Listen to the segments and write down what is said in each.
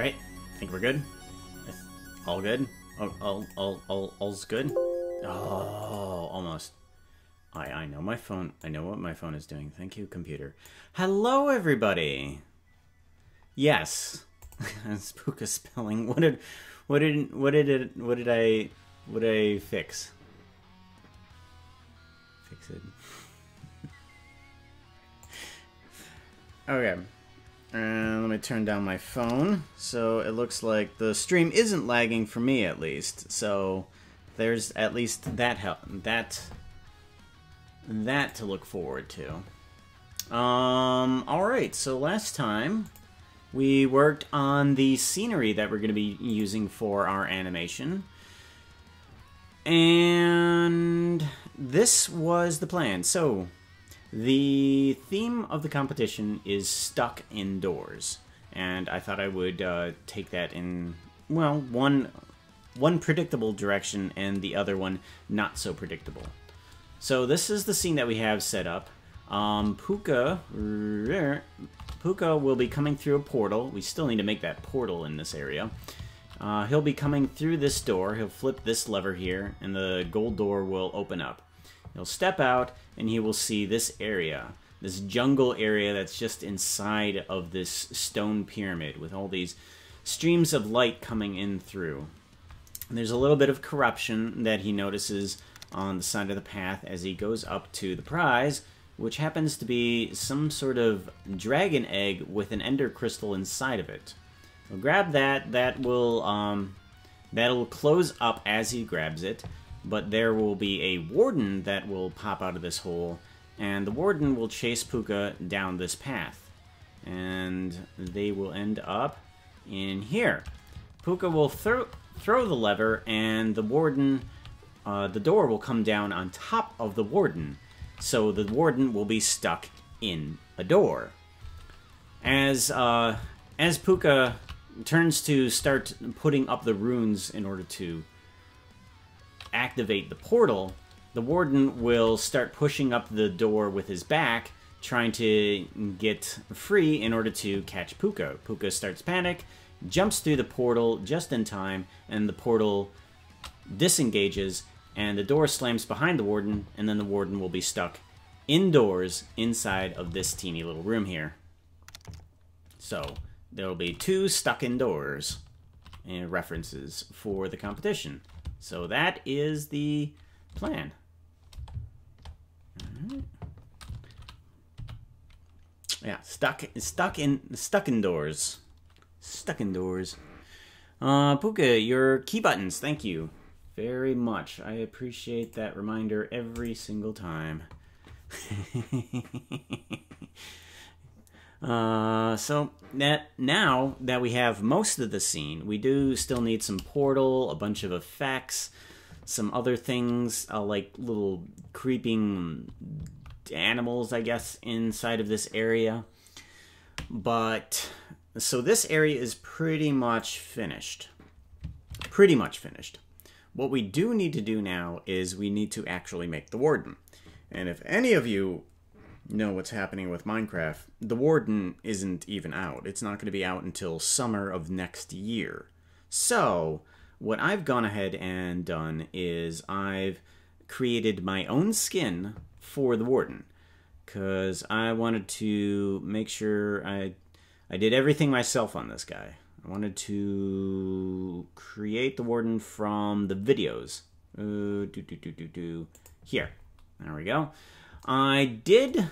Right? Think we're good? All good? All, all, all, all, all's good? Oh, almost. I, I know my phone. I know what my phone is doing. Thank you, computer. Hello, everybody. Yes, Spooka spelling. What did, what did, what did it, what did I, what did I fix? Fix it. okay. And let me turn down my phone. So it looks like the stream isn't lagging for me at least. So there's at least that help that that to look forward to. Um all right. So last time we worked on the scenery that we're going to be using for our animation. And this was the plan. So the theme of the competition is stuck indoors, and I thought I would uh, take that in well one one predictable direction and the other one not so predictable. So this is the scene that we have set up. Um, Pooka, Pooka will be coming through a portal. We still need to make that portal in this area. Uh, he'll be coming through this door. He'll flip this lever here, and the gold door will open up. He'll step out and he will see this area, this jungle area that's just inside of this stone pyramid with all these streams of light coming in through. And there's a little bit of corruption that he notices on the side of the path as he goes up to the prize, which happens to be some sort of dragon egg with an ender crystal inside of it. So grab that. That will um, that'll close up as he grabs it but there will be a warden that will pop out of this hole, and the warden will chase Pooka down this path. And they will end up in here. Pooka will throw, throw the lever, and the warden, uh, the door will come down on top of the warden. So the warden will be stuck in a door. As, uh, as Pooka turns to start putting up the runes in order to activate the portal, the warden will start pushing up the door with his back, trying to get free in order to catch Pooka. Pooka starts panic, jumps through the portal just in time, and the portal disengages, and the door slams behind the warden, and then the warden will be stuck indoors inside of this teeny little room here. So, there will be two stuck indoors and references for the competition. So that is the plan. Yeah, stuck stuck in stuck indoors. Stuck indoors. Uh Pooka, your key buttons, thank you very much. I appreciate that reminder every single time. Uh, so that now that we have most of the scene, we do still need some portal, a bunch of effects, some other things uh, like little creeping animals, I guess, inside of this area. But so this area is pretty much finished. Pretty much finished. What we do need to do now is we need to actually make the warden. And if any of you know what's happening with Minecraft, the Warden isn't even out. It's not going to be out until summer of next year. So, what I've gone ahead and done is I've created my own skin for the Warden. Because I wanted to make sure I, I did everything myself on this guy. I wanted to create the Warden from the videos. Uh, do, do, do, do, do. Here. There we go. I did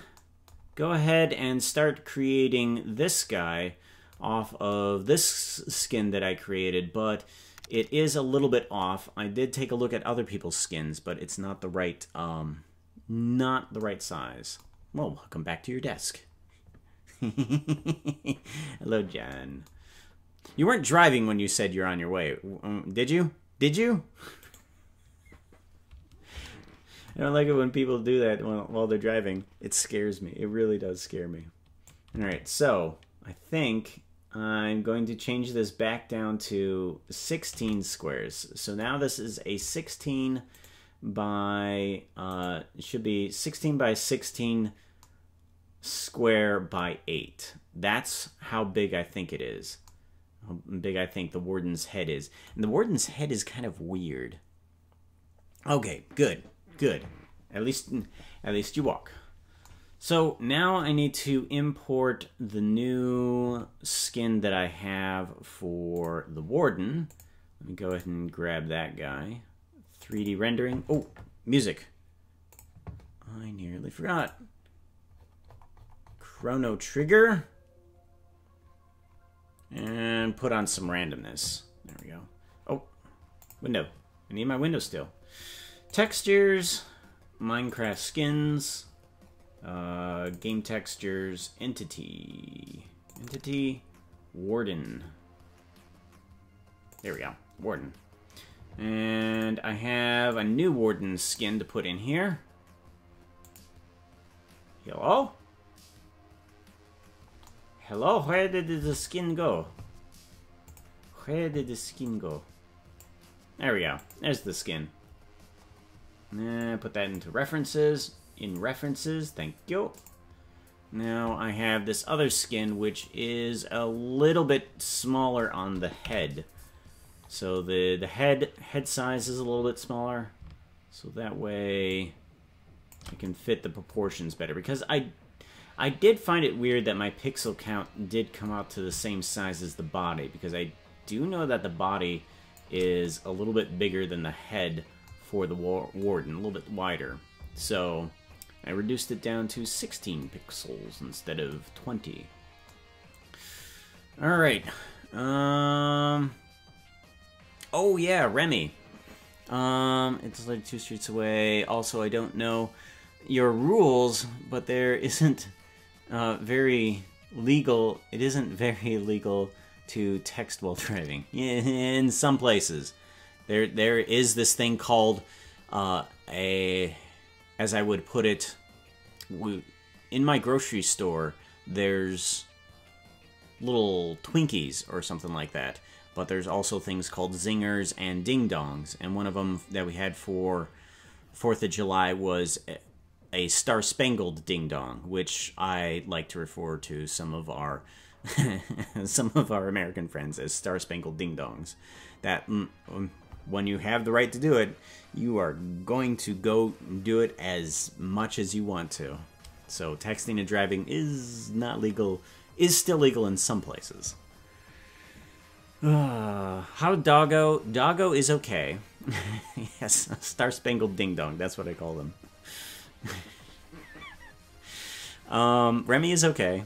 go ahead and start creating this guy off of this skin that I created, but it is a little bit off. I did take a look at other people's skins, but it's not the right, um, not the right size. Well, welcome back to your desk. Hello, John. You weren't driving when you said you're on your way, um, did you? Did you? I don't like it when people do that while, while they're driving. It scares me. It really does scare me. All right, so I think I'm going to change this back down to 16 squares. So now this is a 16 by, uh, should be 16 by 16 square by 8. That's how big I think it is. how big I think the warden's head is. And the warden's head is kind of weird. Okay, good, good. At least, at least you walk. So now I need to import the new skin that I have for the warden. Let me go ahead and grab that guy. 3D rendering. Oh, music. I nearly forgot. Chrono Trigger. And put on some randomness. There we go. Oh, window. I need my window still. Textures, Minecraft skins, uh, game textures, entity, entity, warden. There we go, warden. And I have a new warden skin to put in here. Hello? Hello, where did the skin go? Where did the skin go? There we go. There's the skin. Eh, put that into references. In references, thank you. Now I have this other skin, which is a little bit smaller on the head. So the, the head head size is a little bit smaller. So that way I can fit the proportions better. Because I I did find it weird that my pixel count did come out to the same size as the body, because I do know that the body is a little bit bigger than the head for the war warden, a little bit wider. So I reduced it down to 16 pixels instead of 20. Alright. Um... Oh yeah, Remy. Um, it's like two streets away. Also, I don't know your rules, but there isn't uh, very legal. It isn't very legal to text while driving in some places. There, there is this thing called uh, a, as I would put it, in my grocery store. There's little Twinkies or something like that. But there's also things called zingers and ding dongs, and one of them that we had for Fourth of July was a Star Spangled Ding Dong, which I like to refer to some of our some of our American friends as Star Spangled Ding Dongs. That mm, um, when you have the right to do it, you are going to go do it as much as you want to. So texting and driving is not legal, is still legal in some places. Uh, how Doggo? Doggo is okay. yes, Star Spangled Ding Dong. That's what I call them. um, Remy is okay.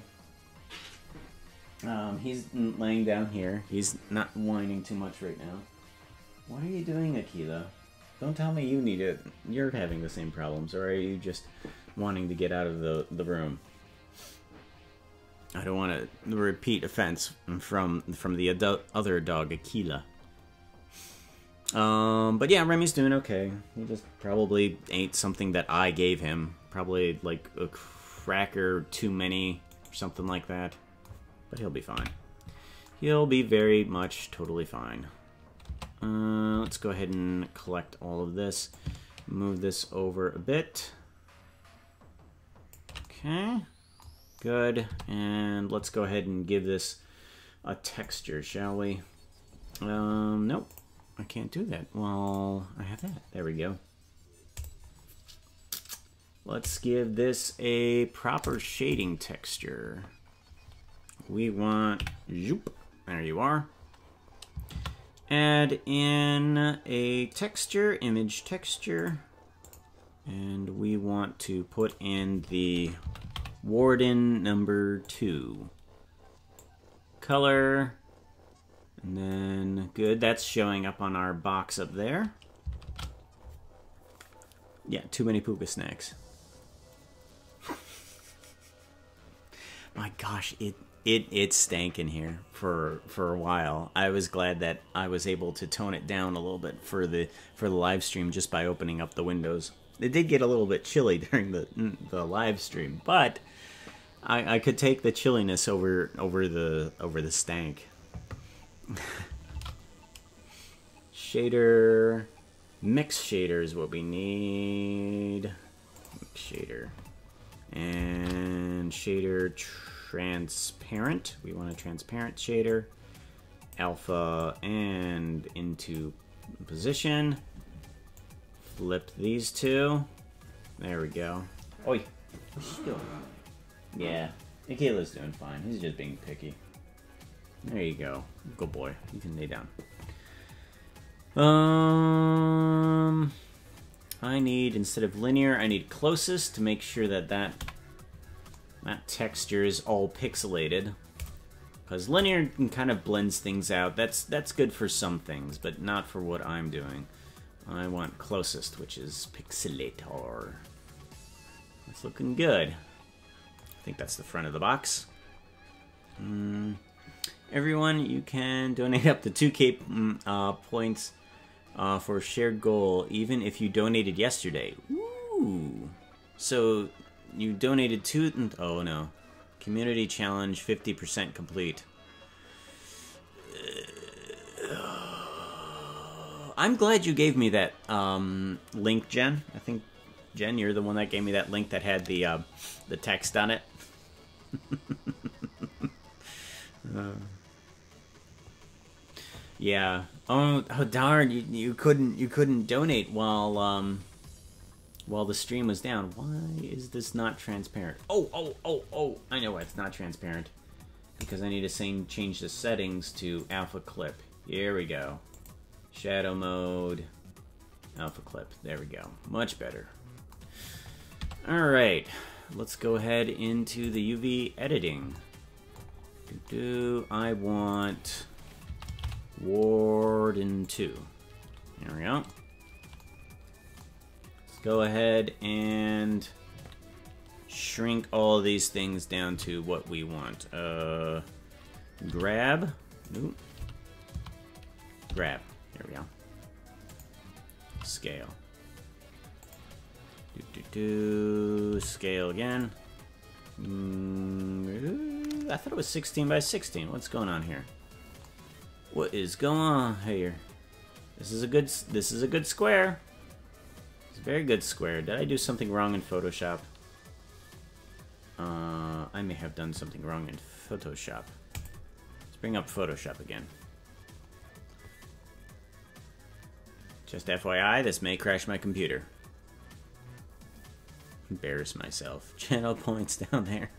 Um, he's laying down here. He's not whining too much right now. What are you doing, Akila? Don't tell me you need it. You're having the same problems, or are you just wanting to get out of the, the room? I don't want to repeat offense from from the adult, other dog, Akila. Um, but yeah, Remy's doing okay. He just probably ate something that I gave him. Probably like a cracker too many or something like that. But he'll be fine. He'll be very much totally fine. Uh, let's go ahead and collect all of this. Move this over a bit. Okay. Good. And let's go ahead and give this a texture, shall we? Um, nope. I can't do that. Well, I have that. There we go. Let's give this a proper shading texture. We want, zoop, there you are. Add in a texture, image texture, and we want to put in the Warden number two. Color, and then, good, that's showing up on our box up there. Yeah, too many Pooka snacks. My gosh, it it it stank in here for for a while. I was glad that I was able to tone it down a little bit for the for the live stream just by opening up the windows. It did get a little bit chilly during the the live stream, but I, I could take the chilliness over over the over the stank. shader, mix shader is what we need. Mix shader. And shader transparent. We want a transparent shader. alpha and into position. Flip these two. There we go. Oi. Yeah, Michaela's doing fine. He's just being picky. There you go. Good boy. You can lay down. Um, I need, instead of linear, I need closest to make sure that that, that texture is all pixelated. Because linear kind of blends things out. That's, that's good for some things, but not for what I'm doing. I want closest, which is pixelator. That's looking good. I think that's the front of the box. Mm. Everyone, you can donate up to 2k mm, uh, points uh, for a shared goal, even if you donated yesterday. Ooh. So, you donated two... Oh, no. Community challenge, 50% complete. I'm glad you gave me that um, link, Jen. I think, Jen, you're the one that gave me that link that had the uh, the text on it. uh, yeah. Oh, oh darn! You you couldn't you couldn't donate while um while the stream was down. Why is this not transparent? Oh oh oh oh! I know why it's not transparent. Because I need to sing, change the settings to alpha clip. Here we go. Shadow mode. Alpha clip. There we go. Much better. Alright. Let's go ahead into the UV editing. Do, do I want Warden 2. There we go. Go ahead and shrink all these things down to what we want. Uh, grab. Nope. Grab. There we go. Scale. Do, do, do. Scale again. Mm, I thought it was 16 by 16. What's going on here? What is going on here? This is a good. This is a good square. Very good square. Did I do something wrong in Photoshop? Uh, I may have done something wrong in Photoshop. Let's bring up Photoshop again. Just FYI, this may crash my computer. Embarrass myself. Channel points down there.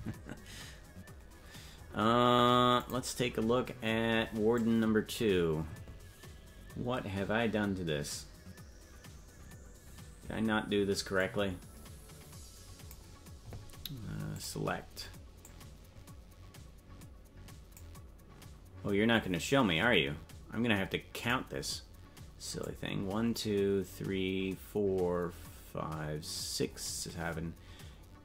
uh, let's take a look at Warden number two. What have I done to this? Did I not do this correctly? Uh, select. Oh, you're not going to show me, are you? I'm going to have to count this silly thing. One, two, three, four, five, six, seven,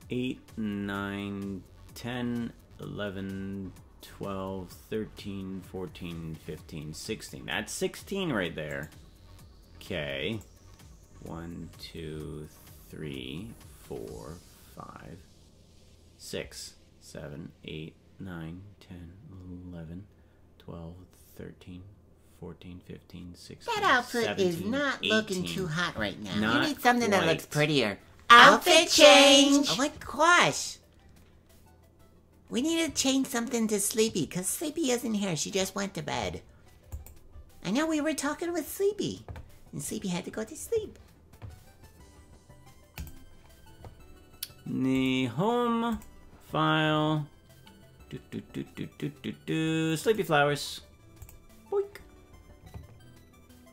eight, nine, ten, eleven, twelve, thirteen, fourteen, fifteen, sixteen. That's 16 right there. Okay. One, two, three, four, five, six, seven, eight, nine, ten, eleven, twelve, thirteen. 14, 15, 16, That outfit 17, is not 18. looking too hot right now. Not you need something that quite. looks prettier. Outfit change! Oh my gosh! We need to change something to Sleepy, because Sleepy isn't here. She just went to bed. I know we were talking with Sleepy, and Sleepy had to go to sleep. The home file. Do, do, do, do, do, do, do. Sleepy flowers. Boink.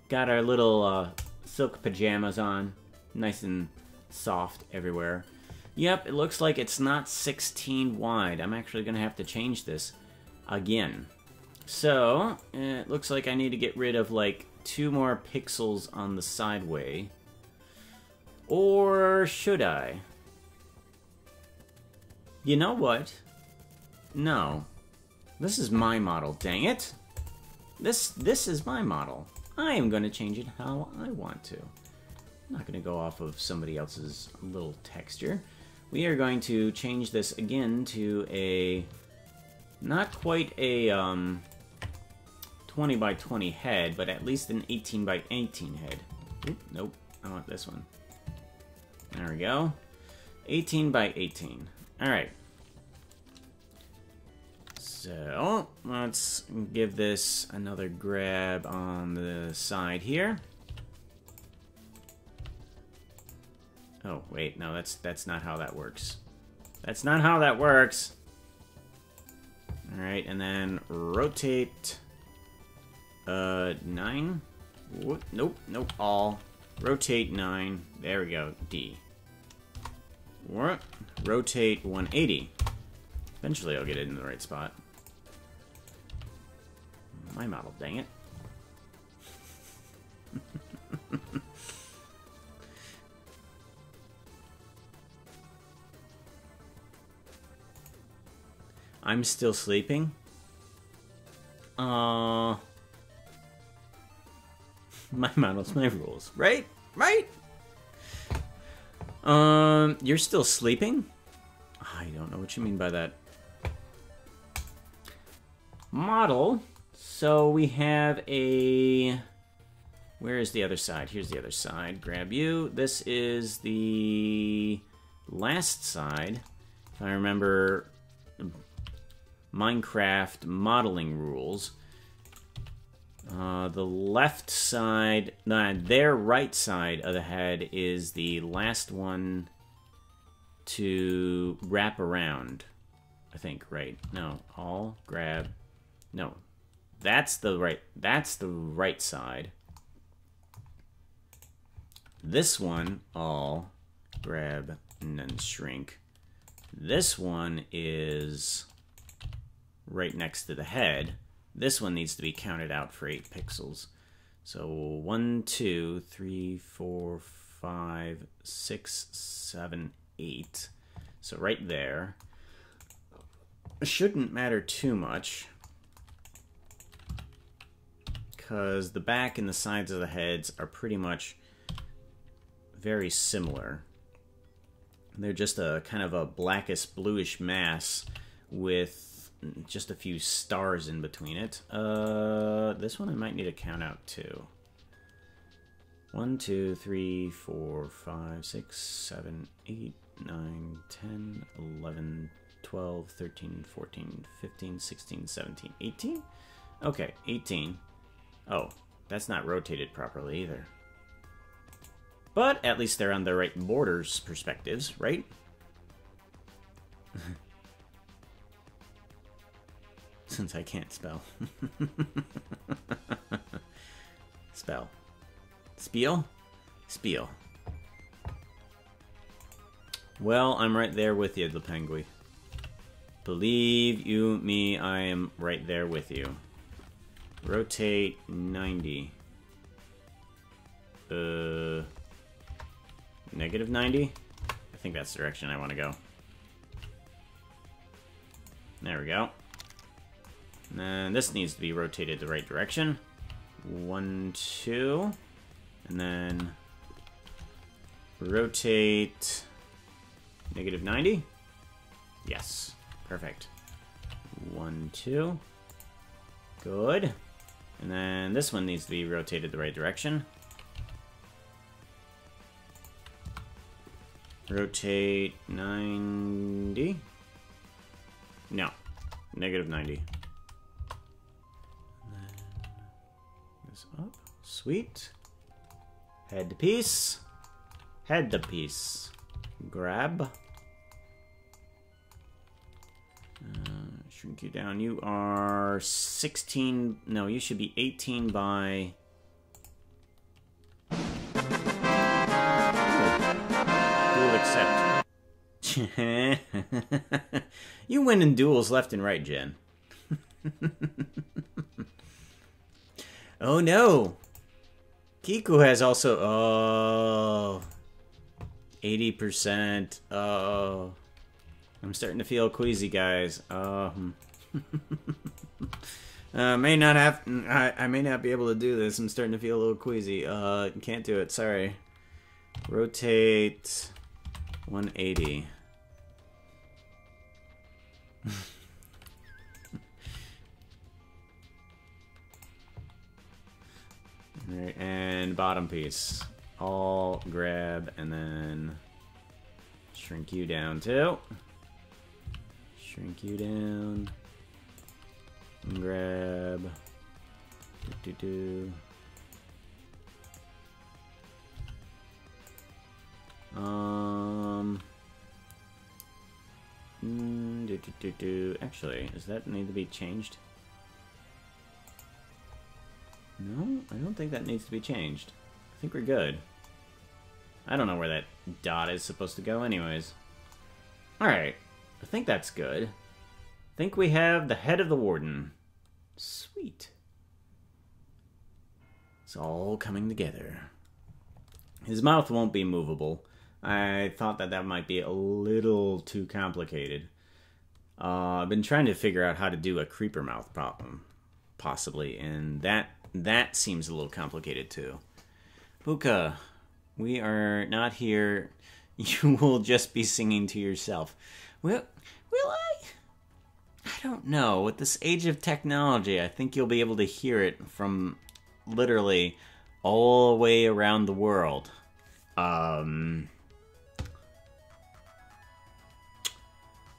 Got our little uh, silk pajamas on. Nice and soft everywhere. Yep, it looks like it's not 16 wide. I'm actually going to have to change this again. So, it looks like I need to get rid of like two more pixels on the sideway. Or should I? You know what? No. This is my model, dang it. This this is my model. I am going to change it how I want to. I'm not going to go off of somebody else's little texture. We are going to change this again to a not quite a um, 20 by 20 head, but at least an 18 by 18 head. Oop, nope, I want this one. There we go. 18 by 18. Alright. So, let's give this another grab on the side here. Oh, wait, no, that's that's not how that works. That's not how that works. Alright, and then rotate uh nine. Nope, nope, all. Rotate nine. There we go. D. What? Rotate 180. Eventually I'll get it in the right spot. My model, dang it. I'm still sleeping? Uh... My models, my rules. Right? Right? Um, you're still sleeping? I don't know what you mean by that. Model. So we have a... Where is the other side? Here's the other side. Grab you. This is the last side. If I remember Minecraft modeling rules. Uh, the left side, nah, their right side of the head is the last one to wrap around. I think, right? No, all grab. No, that's the right. That's the right side. This one, all grab and then shrink. This one is right next to the head. This one needs to be counted out for 8 pixels. So one, two, three, four, five, six, seven, eight. So right there. Shouldn't matter too much. Because the back and the sides of the heads are pretty much very similar. They're just a kind of a blackish bluish mass with just a few stars in between it. Uh, this one I might need to count out too. 1, 2, 3, 4, 5, 6, 7, 8, 9, 10, 11, 12, 13, 14, 15, 16, 17, 18? Okay, 18. Oh, that's not rotated properly either. But at least they're on the right borders perspectives, right? since I can't spell. spell. Spiel? Spiel. Well, I'm right there with you, the penguin. Believe you me, I am right there with you. Rotate 90. Uh, negative 90? I think that's the direction I want to go. There we go. And this needs to be rotated the right direction. One, two. And then rotate negative 90. Yes. Perfect. One, two. Good. And then this one needs to be rotated the right direction. Rotate 90. No. Negative 90. Sweet. Head to piece. Head to piece. Grab. Uh, shrink you down. You are 16... No, you should be 18 by... Accept. you win in duels left and right, Jen. Oh no! Kiku has also... Oh... 80%. Oh... I'm starting to feel queasy, guys. Um... uh, may not have... I, I may not be able to do this. I'm starting to feel a little queasy. Uh, can't do it. Sorry. Rotate... 180. Right, and bottom piece. All grab and then shrink you down too. Shrink you down. And Grab. Do, do, do. Um. Mm, do, do, do, do. Actually, does that need to be changed? No, I don't think that needs to be changed. I think we're good. I don't know where that dot is supposed to go anyways. Alright, I think that's good. I think we have the head of the warden. Sweet. It's all coming together. His mouth won't be movable. I thought that that might be a little too complicated. Uh, I've been trying to figure out how to do a creeper mouth problem, possibly, and that that seems a little complicated too. Buka, we are not here. You will just be singing to yourself. Will, will I? I don't know. With this age of technology, I think you'll be able to hear it from literally all the way around the world. Um, let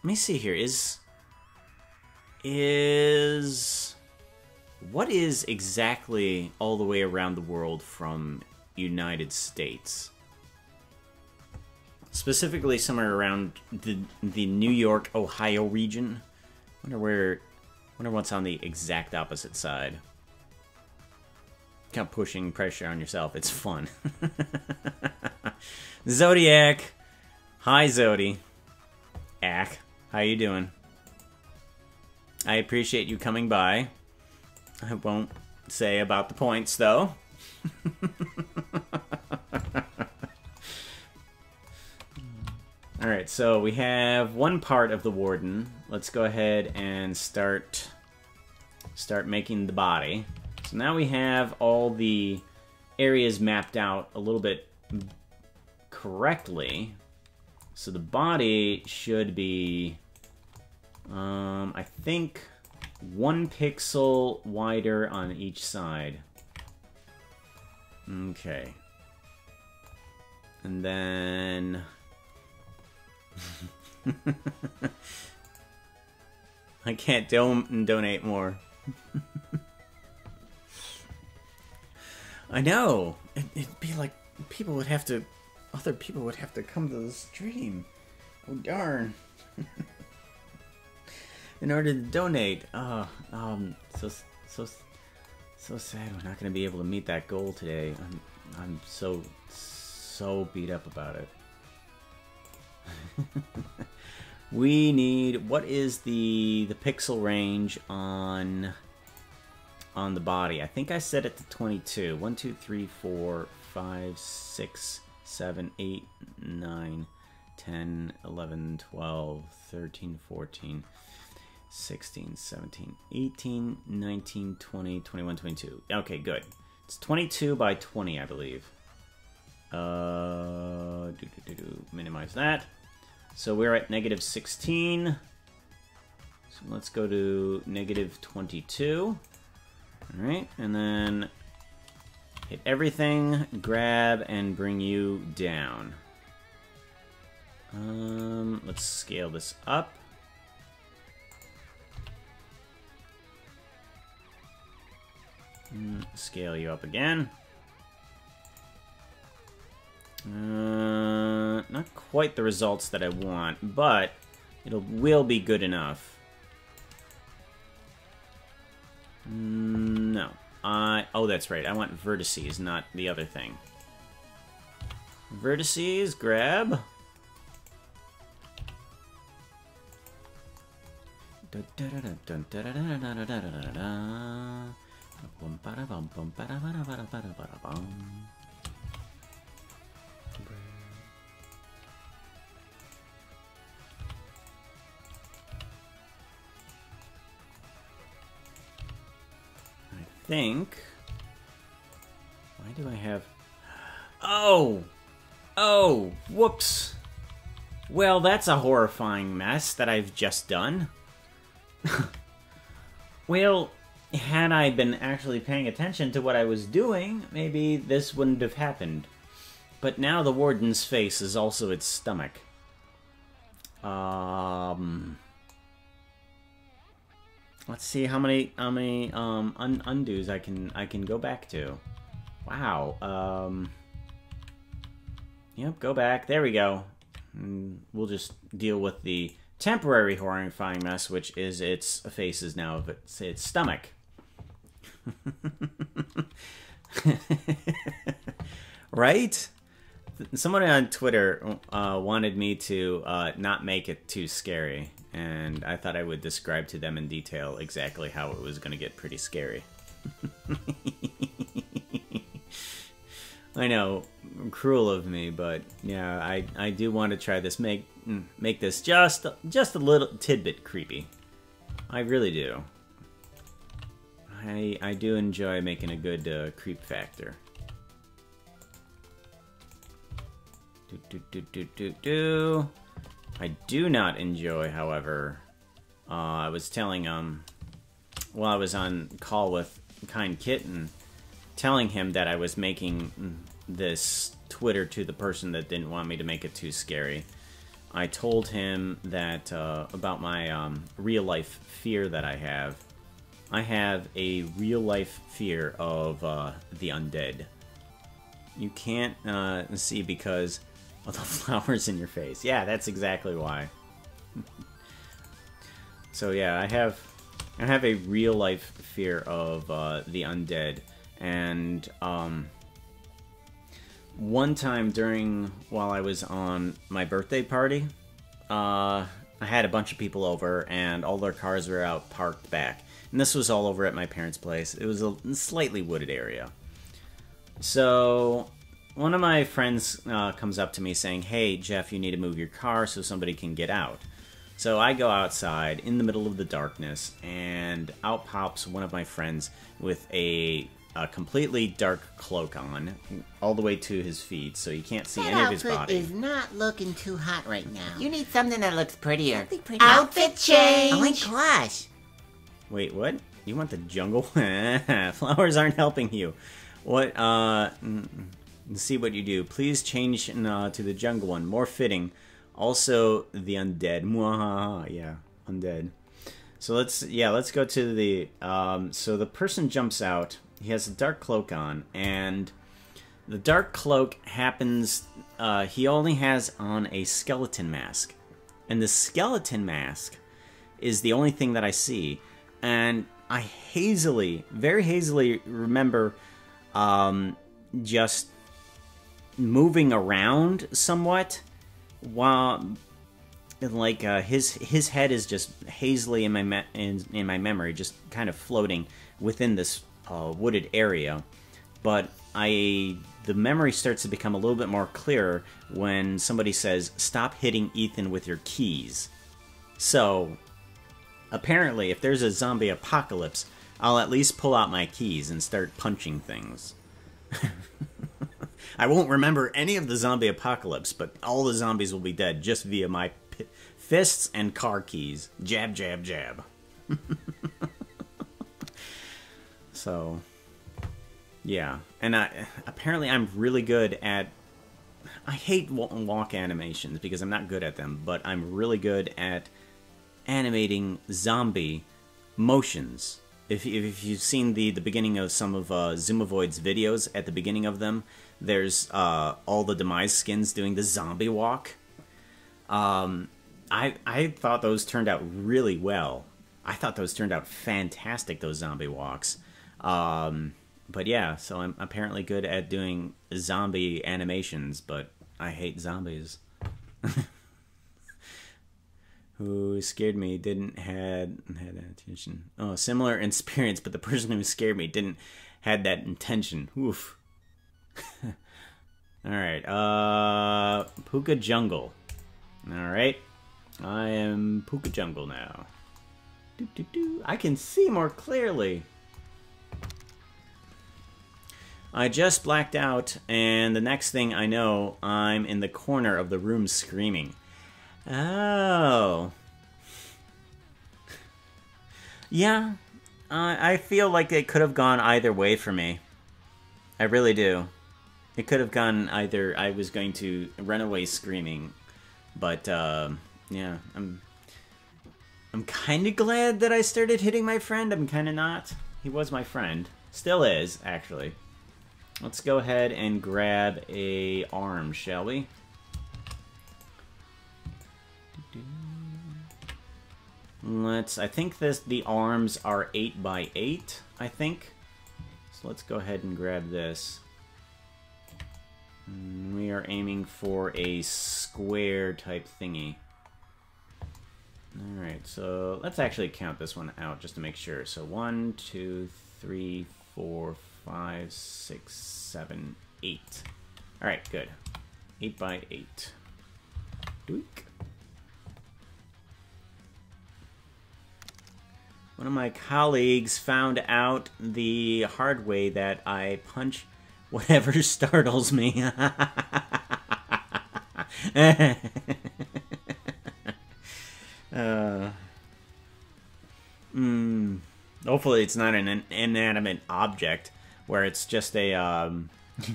me see here. Is is what is exactly all the way around the world from United States? Specifically, somewhere around the the New York, Ohio region. Wonder where. Wonder what's on the exact opposite side. Kind of pushing pressure on yourself. It's fun. Zodiac. Hi, Zodi. Ack. How you doing? I appreciate you coming by. I won't say about the points, though. Alright, so we have one part of the Warden. Let's go ahead and start start making the body. So now we have all the areas mapped out a little bit correctly. So the body should be, um, I think, one pixel wider on each side. Okay. And then... I can't don donate more. I know. It, it'd be like people would have to, other people would have to come to the stream. Oh darn. In order to donate. Oh, um, so so so sad. We're not going to be able to meet that goal today. I'm I'm so so beat up about it. we need what is the the pixel range on on the body. I think I set it to 22. 1, 2, 3, 4, 5, 6, 7, 8, 9, 10, 11, 12, 13, 14, 16, 17, 18, 19, 20, 21, 22. Okay, good. It's 22 by 20, I believe. Uh, do, do, do, do. minimize that. So we're at negative 16. So let's go to negative 22. Alright, and then hit everything, grab, and bring you down. Um, let's scale this up. Scale you up again. Uh, not quite the results that I want, but it will be good enough. No. I... Oh, that's right. I want vertices, not the other thing. Vertices, grab. Think... Why do I have... Oh! Oh! Whoops! Well, that's a horrifying mess that I've just done. well, had I been actually paying attention to what I was doing, maybe this wouldn't have happened. But now the warden's face is also its stomach. Um... let's see how many how many um un undos I can I can go back to. Wow. Um. Yep, go back. There we go. And we'll just deal with the temporary horrifying mess, which is its faces now of its, its stomach. right? Someone on Twitter uh, wanted me to uh, not make it too scary, and I thought I would describe to them in detail exactly how it was going to get pretty scary. I know, cruel of me, but yeah, I I do want to try this. Make make this just just a little tidbit creepy. I really do. I I do enjoy making a good uh, creep factor. Do do do do do do. I do not enjoy, however. Uh, I was telling um, while I was on call with Kind Kitten telling him that I was making this Twitter to the person that didn't want me to make it too scary. I told him that uh, about my um, real life fear that I have. I have a real life fear of uh, the undead. You can't uh, see because of the flowers in your face. Yeah, that's exactly why. so yeah, I have I have a real life fear of uh, the undead and um, one time during while I was on my birthday party, uh, I had a bunch of people over and all their cars were out parked back. And this was all over at my parents' place. It was a slightly wooded area. So one of my friends uh, comes up to me saying, Hey, Jeff, you need to move your car so somebody can get out. So I go outside in the middle of the darkness, and out pops one of my friends with a a completely dark cloak on, all the way to his feet, so you can't see that any of his body. outfit body. is not looking too hot right now. You need something that looks prettier. Something pretty- Outfit change. Oh my gosh. Wait, what? You want the jungle? Flowers aren't helping you. What? Uh, see what you do. Please change uh, to the jungle one, more fitting. Also, the undead. Mwahaha. Yeah, undead. So let's yeah, let's go to the um. So the person jumps out. He has a dark cloak on, and the dark cloak happens. Uh, he only has on a skeleton mask, and the skeleton mask is the only thing that I see. And I hazily, very hazily remember um, just moving around somewhat while like uh, his his head is just hazily in my me- in, in my memory just kind of floating within this uh, wooded area. But I the memory starts to become a little bit more clear when somebody says stop hitting Ethan with your keys. So apparently if there's a zombie apocalypse I'll at least pull out my keys and start punching things I won't remember any of the zombie apocalypse, but all the zombies will be dead just via my fists and car keys. Jab, jab, jab. so, yeah. And I, apparently I'm really good at. I hate walk animations because I'm not good at them, but I'm really good at animating zombie motions. If, if you've seen the, the beginning of some of uh, videos, at the beginning of them, there's uh, all the demise skins doing the zombie walk. Um, I I thought those turned out really well. I thought those turned out fantastic. Those zombie walks. Um, but yeah, so I'm apparently good at doing zombie animations, but I hate zombies. who scared me didn't had had attention. Oh, similar experience, but the person who scared me didn't had that intention. Oof. All right, uh, Pooka Jungle. All right, I am Pooka Jungle now. Doo, doo, doo. I can see more clearly. I just blacked out, and the next thing I know, I'm in the corner of the room screaming. Oh. Yeah, uh, I feel like it could have gone either way for me. I really do. It could have gone either I was going to run away screaming, but uh, yeah, I'm I'm kind of glad that I started hitting my friend. I'm kind of not. He was my friend. Still is, actually. Let's go ahead and grab a arm, shall we? Let's, I think this, the arms are 8 by 8 I think. So let's go ahead and grab this. Mm, we are aiming for a square type thingy. Alright, so let's actually count this one out just to make sure. So one, two, three, four, five, six, seven, eight. Alright, good. Eight by eight. Doink. One of my colleagues found out the hard way that I punch whatever startles me. uh, mm, hopefully it's not an inanimate object where it's just a um,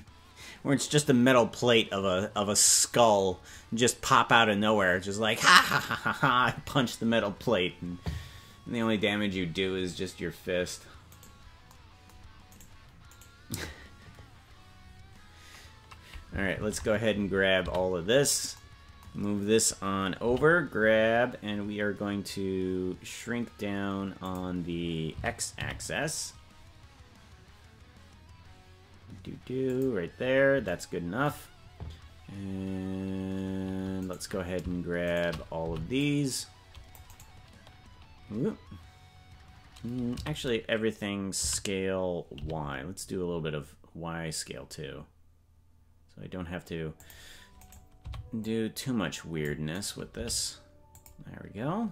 where it's just a metal plate of a of a skull just pop out of nowhere just like ha ha ha ha, ha I punch the metal plate and and the only damage you do is just your fist. Alright, let's go ahead and grab all of this. Move this on over, grab, and we are going to shrink down on the x-axis. Do-do, right there, that's good enough. And let's go ahead and grab all of these. Mm, actually, everything scale Y. Let's do a little bit of Y scale too. So I don't have to do too much weirdness with this. There we go.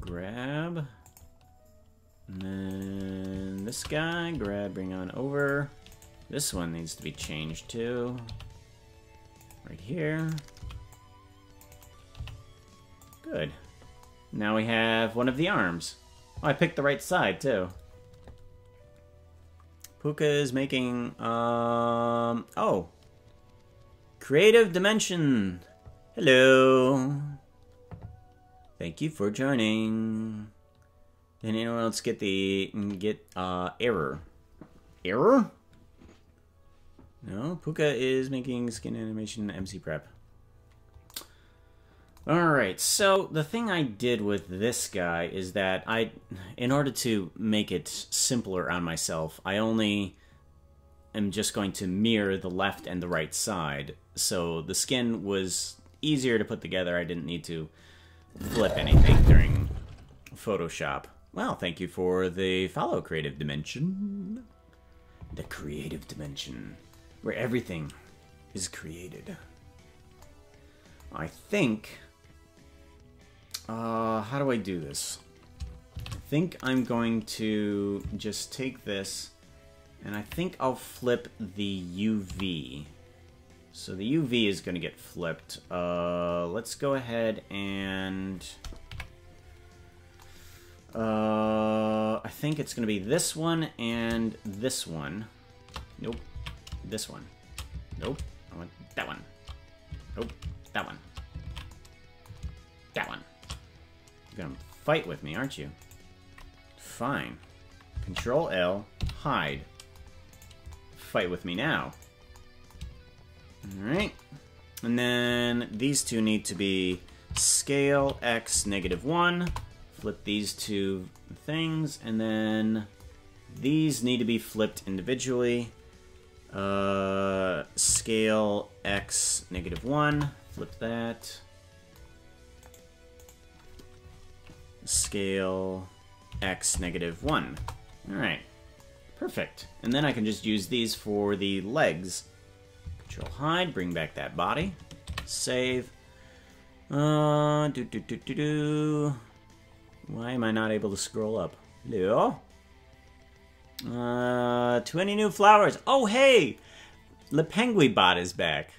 Grab. And then this guy, grab, bring on over. This one needs to be changed too. Right here. Good. Now we have one of the arms. Oh, I picked the right side, too. Pooka is making, um, oh. Creative Dimension. Hello. Thank you for joining. Did anyone else get the, get, uh, error? Error? No, Pooka is making skin animation MC prep. Alright, so the thing I did with this guy is that I, in order to make it simpler on myself, I only am just going to mirror the left and the right side. So the skin was easier to put together. I didn't need to flip anything during Photoshop. Well, thank you for the follow, Creative Dimension. The Creative Dimension, where everything is created. I think uh, how do I do this? I think I'm going to just take this, and I think I'll flip the UV. So the UV is going to get flipped. Uh, let's go ahead and... Uh, I think it's going to be this one and this one. Nope. This one. Nope. I want that one. Nope. That one. That one. Gonna fight with me, aren't you? Fine. Control L, hide. Fight with me now. Alright. And then these two need to be scale x negative 1. Flip these two things. And then these need to be flipped individually. Uh, scale x negative 1. Flip that. Scale x negative 1. Alright, perfect. And then I can just use these for the legs. Control hide, bring back that body. Save. Uh, do do do do do. Why am I not able to scroll up? Hello? Uh, 20 new flowers. Oh, hey! Le Penguibot is back.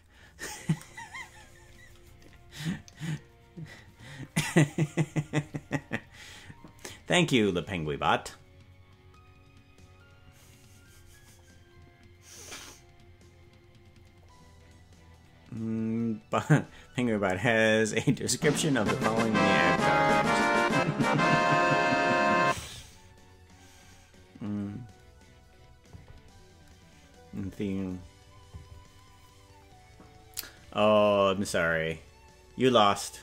Thank you, the Penguibot. Mm, robot has a description of the following avatar. mm. Theme. Oh, I'm sorry. You lost.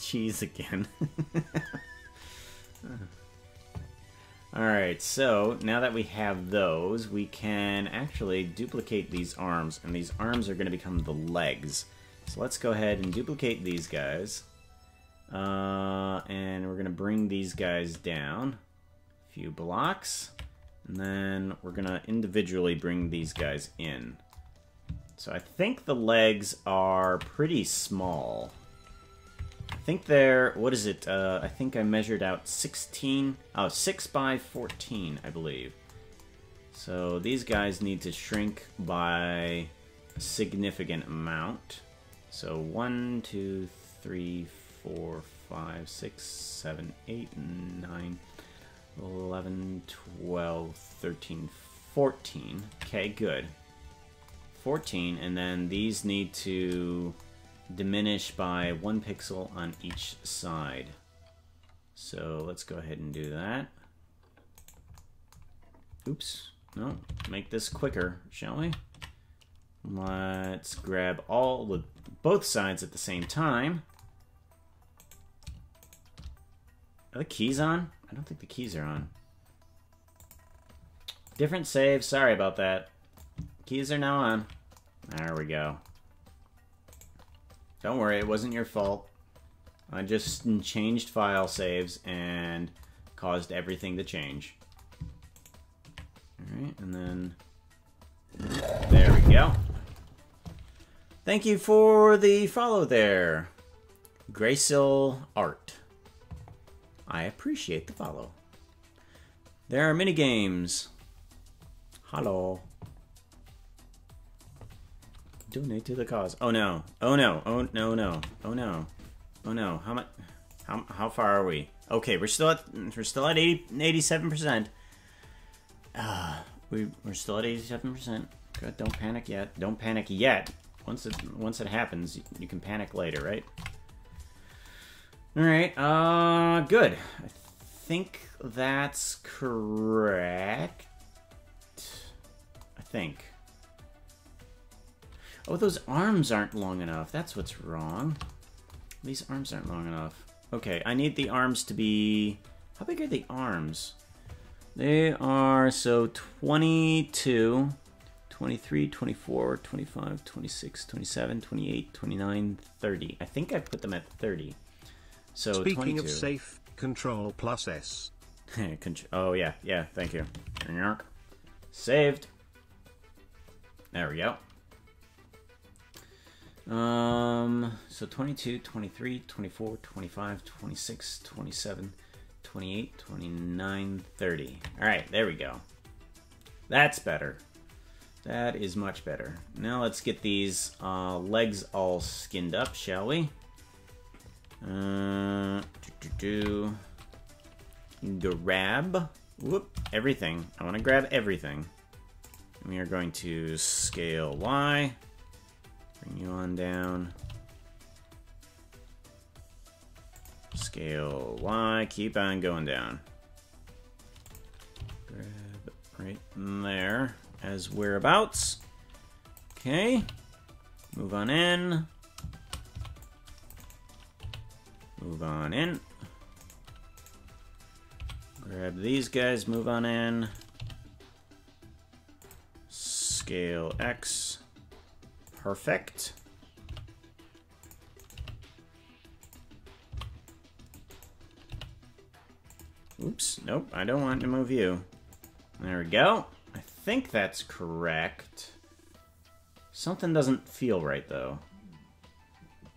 Cheese again. Alright, so now that we have those, we can actually duplicate these arms, and these arms are going to become the legs. So let's go ahead and duplicate these guys. Uh, and we're going to bring these guys down a few blocks. And then we're going to individually bring these guys in. So I think the legs are pretty small. Think they're, what is it? Uh, I think I measured out 16, oh, 6 by 14, I believe. So these guys need to shrink by a significant amount. So 1, 2, 3, 4, 5, 6, 7, 8, 9, 11, 12, 13, 14. Okay, good. 14, and then these need to diminish by one pixel on each side. So let's go ahead and do that. Oops. No, make this quicker, shall we? Let's grab all the both sides at the same time. Are the keys on? I don't think the keys are on. Different save. Sorry about that. Keys are now on. There we go. Don't worry, it wasn't your fault. I just changed file saves and caused everything to change. Alright, and then... There we go. Thank you for the follow there. Graysill Art. I appreciate the follow. There are mini games. Hello. Donate to the cause. Oh no. Oh no. Oh no no. Oh no. Oh no. How much how how far are we? Okay, we're still at we're still at 80 87%. Uh, we we're still at 87%. Good. Don't panic yet. Don't panic yet. Once it once it happens, you, you can panic later, right? All right. Uh good. I think that's correct. I think. Oh, those arms aren't long enough. That's what's wrong. These arms aren't long enough. Okay, I need the arms to be... How big are the arms? They are, so 22, 23, 24, 25, 26, 27, 28, 29, 30. I think I put them at 30. So Speaking 22. of safe, Control plus S. Oh, yeah, yeah, thank you. Saved. There we go. Um, so 22, 23, 24, 25, 26, 27, 28, 29, 30. Alright, there we go. That's better. That is much better. Now let's get these uh, legs all skinned up, shall we? Uh, do, do, do. Grab. Whoop. Everything. I want to grab everything. We are going to scale Y. Bring you on down. Scale Y. Keep on going down. Grab right there as whereabouts. Okay. Move on in. Move on in. Grab these guys, move on in. Scale X. Perfect. Oops, nope, I don't want to move you. There we go. I think that's correct. Something doesn't feel right, though.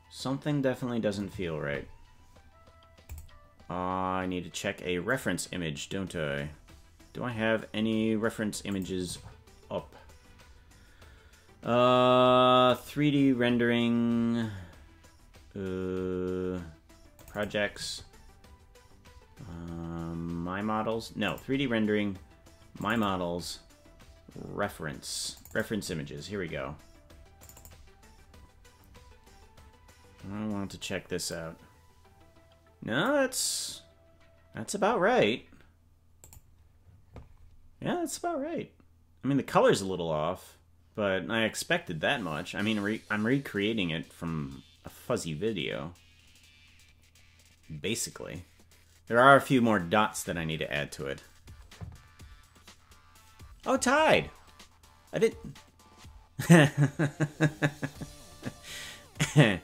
Something definitely doesn't feel right. Uh, I need to check a reference image, don't I? Do I have any reference images? Uh, 3D rendering, uh, projects, um, my models. No, 3D rendering, my models, reference. Reference images. Here we go. I want to check this out. No, that's that's about right. Yeah, that's about right. I mean, the color's a little off, but I expected that much. I mean, re I'm recreating it from a fuzzy video. Basically. There are a few more dots that I need to add to it. Oh, Tide! I didn't...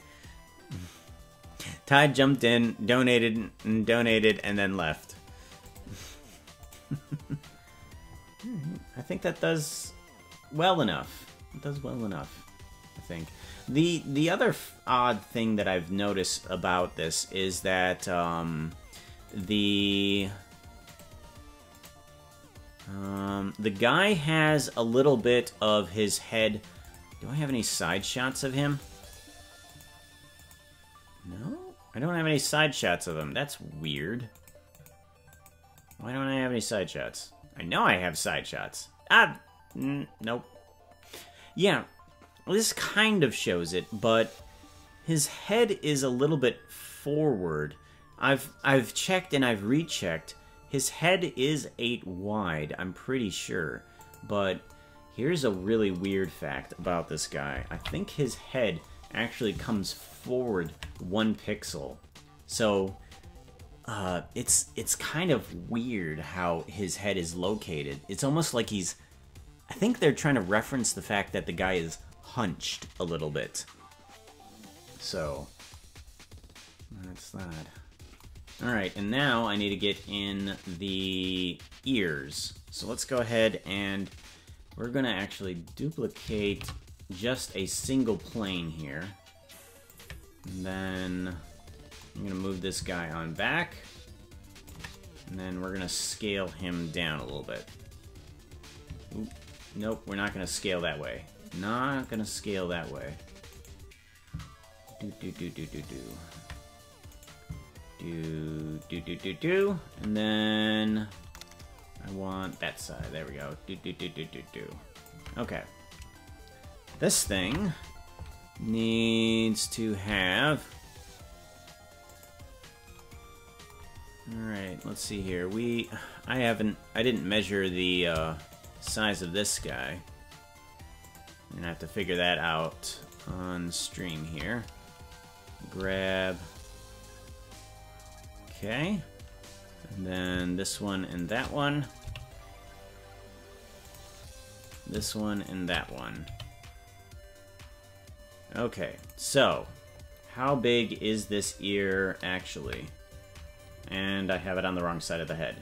Tide jumped in, donated, and donated, and then left. Hmm, I think that does well enough. It does well enough, I think. The the other odd thing that I've noticed about this is that um, the um, the guy has a little bit of his head. Do I have any side shots of him? No, I don't have any side shots of him. That's weird. Why don't I have any side shots? I know I have side shots. Ah, nope. Yeah, this kind of shows it, but his head is a little bit forward. I've I've checked and I've rechecked. His head is 8 wide, I'm pretty sure. But here's a really weird fact about this guy. I think his head actually comes forward one pixel. So uh, it's it's kind of weird how his head is located. It's almost like he's I think they're trying to reference the fact that the guy is hunched a little bit. So that's that. Alright, and now I need to get in the ears. So let's go ahead and we're to actually duplicate just a single plane here. And then I'm to move this guy on back. And then we're to scale him down a little bit. Oop. Nope, we're not to scale that way. Not to scale that way. Do, do, do, do, do, do. Do, do, do, do, do. And then I want that side. There we go. Do, do, do, do, do, do. Okay. This thing needs to have Alright, let's see here. We, I haven't, I didn't measure the uh, size of this guy. I'm gonna have to figure that out on stream here. Grab. Okay. And then this one and that one. This one and that one. Okay, so how big is this ear actually? And I have it on the wrong side of the head.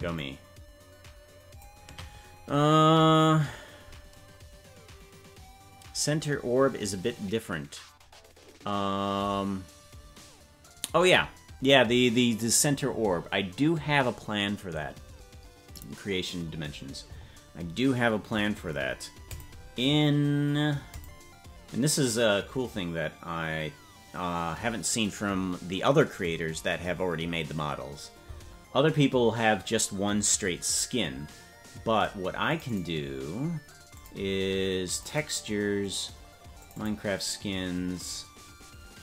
Go me. Uh, center orb is a bit different. Um, oh yeah, yeah. The, the the center orb. I do have a plan for that. Creation dimensions. I do have a plan for that. In and this is a cool thing that I uh, haven't seen from the other creators that have already made the models. Other people have just one straight skin, but what I can do is textures, Minecraft skins,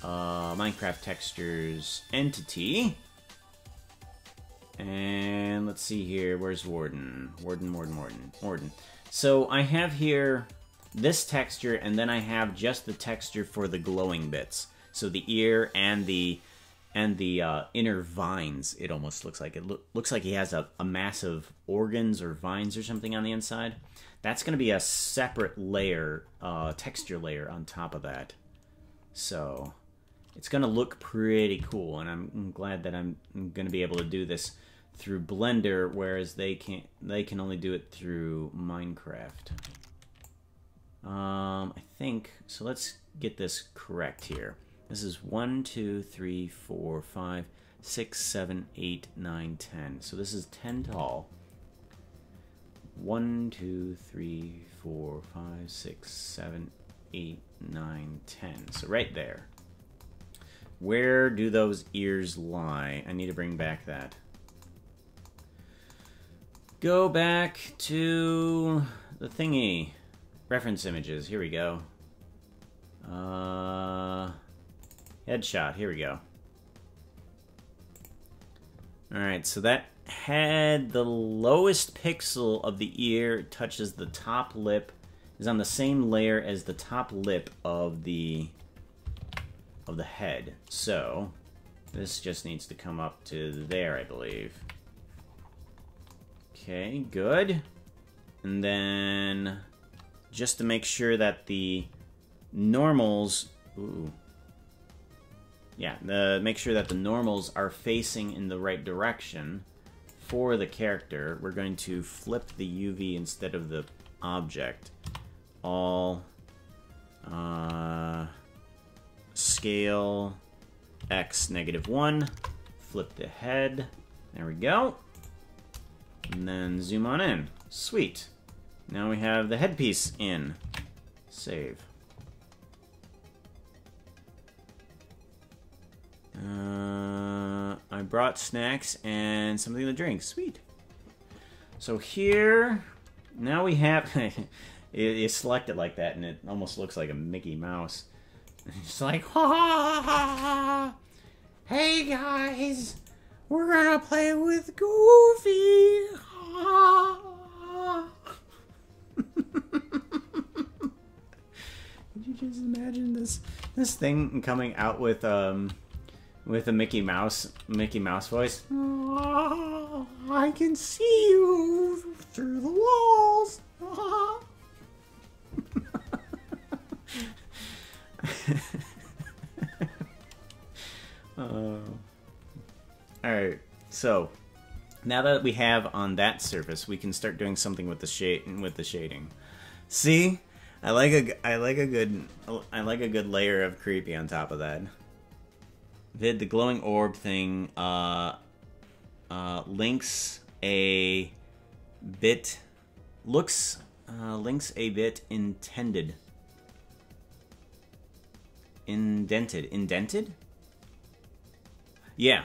uh, Minecraft textures, entity, and let's see here, where's Warden? Warden, Warden, Warden, Warden. So I have here this texture, and then I have just the texture for the glowing bits. So the ear and the and the uh, inner vines, it almost looks like. It lo looks like he has a, a massive organs or vines or something on the inside. That's going to be a separate layer, uh, texture layer on top of that. So it's going to look pretty cool, and I'm, glad that I'm, I'm going to be able to do this through Blender, whereas they can they can only do it through Minecraft. Um, I think so. Let's get this correct here. This is 1, 2, 3, 4, 5, 6, 7, 8, 9, 10. So this is 10 tall. 1, 2, 3, 4, 5, 6, 7, 8, 9, 10. So right there. Where do those ears lie? I need to bring back that. Go back to the thingy. Reference images. Here we go. Uh, headshot. Here we go. Alright, so that had the lowest pixel of the ear touches the top lip is on the same layer as the top lip of the of the head. So this just needs to come up to there, I believe. Okay, good. And then just to make sure that the normals ooh, yeah, the make sure that the normals are facing in the right direction for the character, we're going to flip the UV instead of the object. All uh, scale x negative 1, flip the head, there we go, and then zoom on in. Sweet. Now we have the headpiece in. Save. Uh, I brought snacks and something to drink. Sweet. So here, now we have. you, you select it like that, and it almost looks like a Mickey Mouse. It's like, ha ha ha ha! Hey guys, we're gonna play with Goofy. Could you just imagine this this thing coming out with um with a Mickey Mouse Mickey Mouse voice? "Ah, I can see you through the walls. Ah." Uh, all right, so now that we have on that surface, we can start doing something with the shade with the shading. See, I like a I like a good I like a good layer of creepy on top of that. Vid, the glowing orb thing uh, uh, links a bit looks uh, links a bit intended. Indented. Indented? Yeah.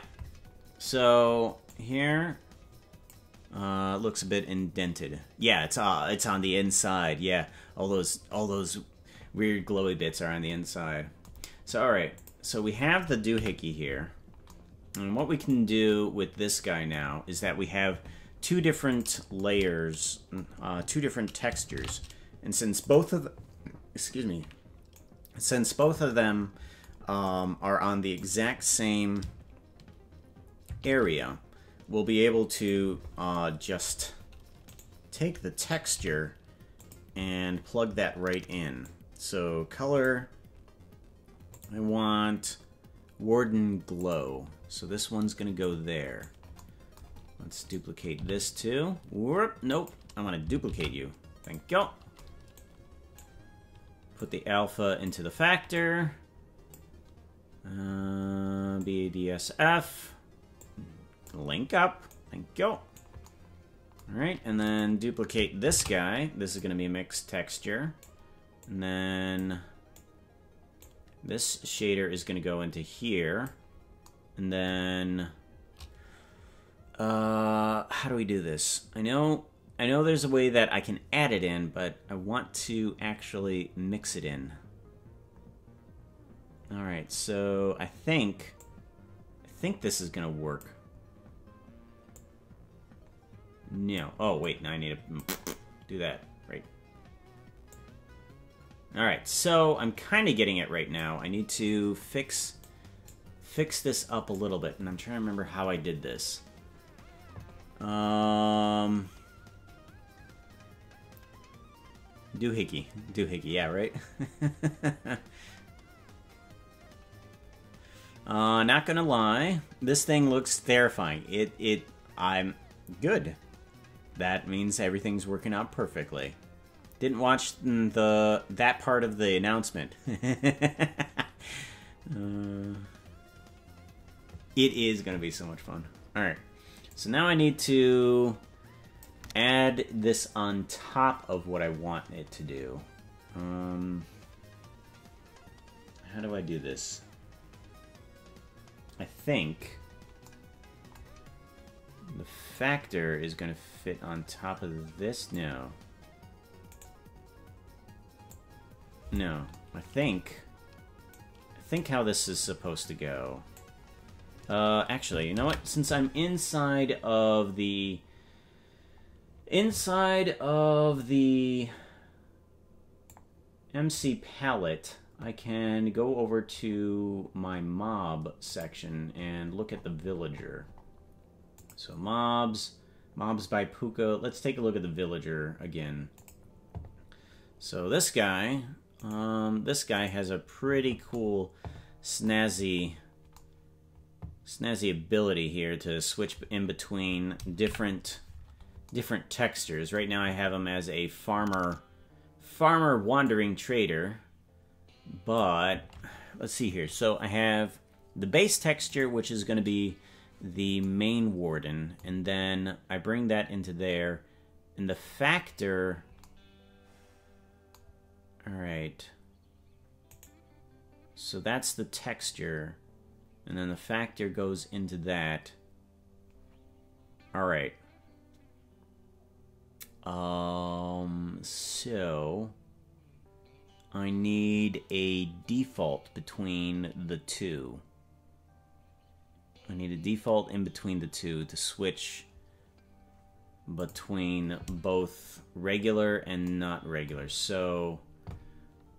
So here uh looks a bit indented. Yeah it's uh it's on the inside. Yeah. All those all those weird glowy bits are on the inside. So all right so we have the doohickey here and what we can do with this guy now is that we have two different layers uh, two different textures and since both of the, excuse me since both of them um, are on the exact same area, we'll be able to uh, just take the texture and plug that right in. So color, I want Warden Glow. So this one's going to go there. Let's duplicate this too. Whoop, nope, I'm going to duplicate you. Thank you. Put the alpha into the factor. Uh, BSDF. Link up. Thank you. Alright, and then duplicate this guy. This is going to be a mixed texture. And then this shader is going to go into here. And then... Uh, how do we do this? I know I know there's a way that I can add it in, but I want to actually mix it in. Alright, so I think... I think this is gonna work. No. Oh, wait, now I need to do that. Right. Alright, so I'm kind of getting it right now. I need to fix fix this up a little bit, and I'm trying to remember how I did this. Um... Doohickey. Doohickey, yeah, right? uh, not gonna lie, this thing looks terrifying. It, it, I'm good. That means everything's working out perfectly. Didn't watch the that part of the announcement. uh, it is gonna be so much fun. All right, so now I need to add this on top of what I want it to do. Um, how do I do this? I think the factor is going to fit on top of this. No. No. I think... I think how this is supposed to go. Uh, actually, you know what? Since I'm inside of the... Inside of the... MC palette, I can go over to my mob section and look at the villager. So mobs, mobs by Pooka. Let's take a look at the villager again. So this guy, um, this guy has a pretty cool snazzy snazzy ability here to switch in between different different textures. Right now I have him as a farmer farmer wandering trader. But let's see here. So I have the base texture which is going to be the main warden and then I bring that into there and the factor all right. So that's the texture and then the factor goes into that. All right. Um so I need a default between the two. I need a default in between the two to switch between both regular and not regular. So,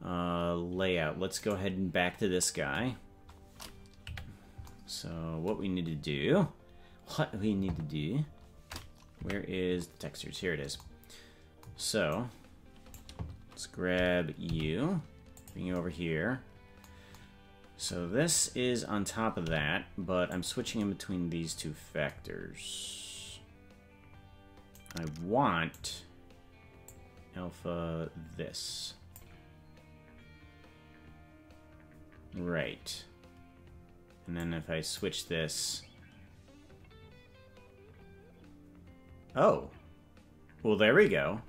uh, layout. Let's go ahead and back to this guy. So, what we need to do, what we need to do, where is the textures? Here it is. So, let's grab you, bring you over here. So this is on top of that, but I'm switching in between these two factors. I want alpha this. Right. And then if I switch this... Oh. Well, there we go.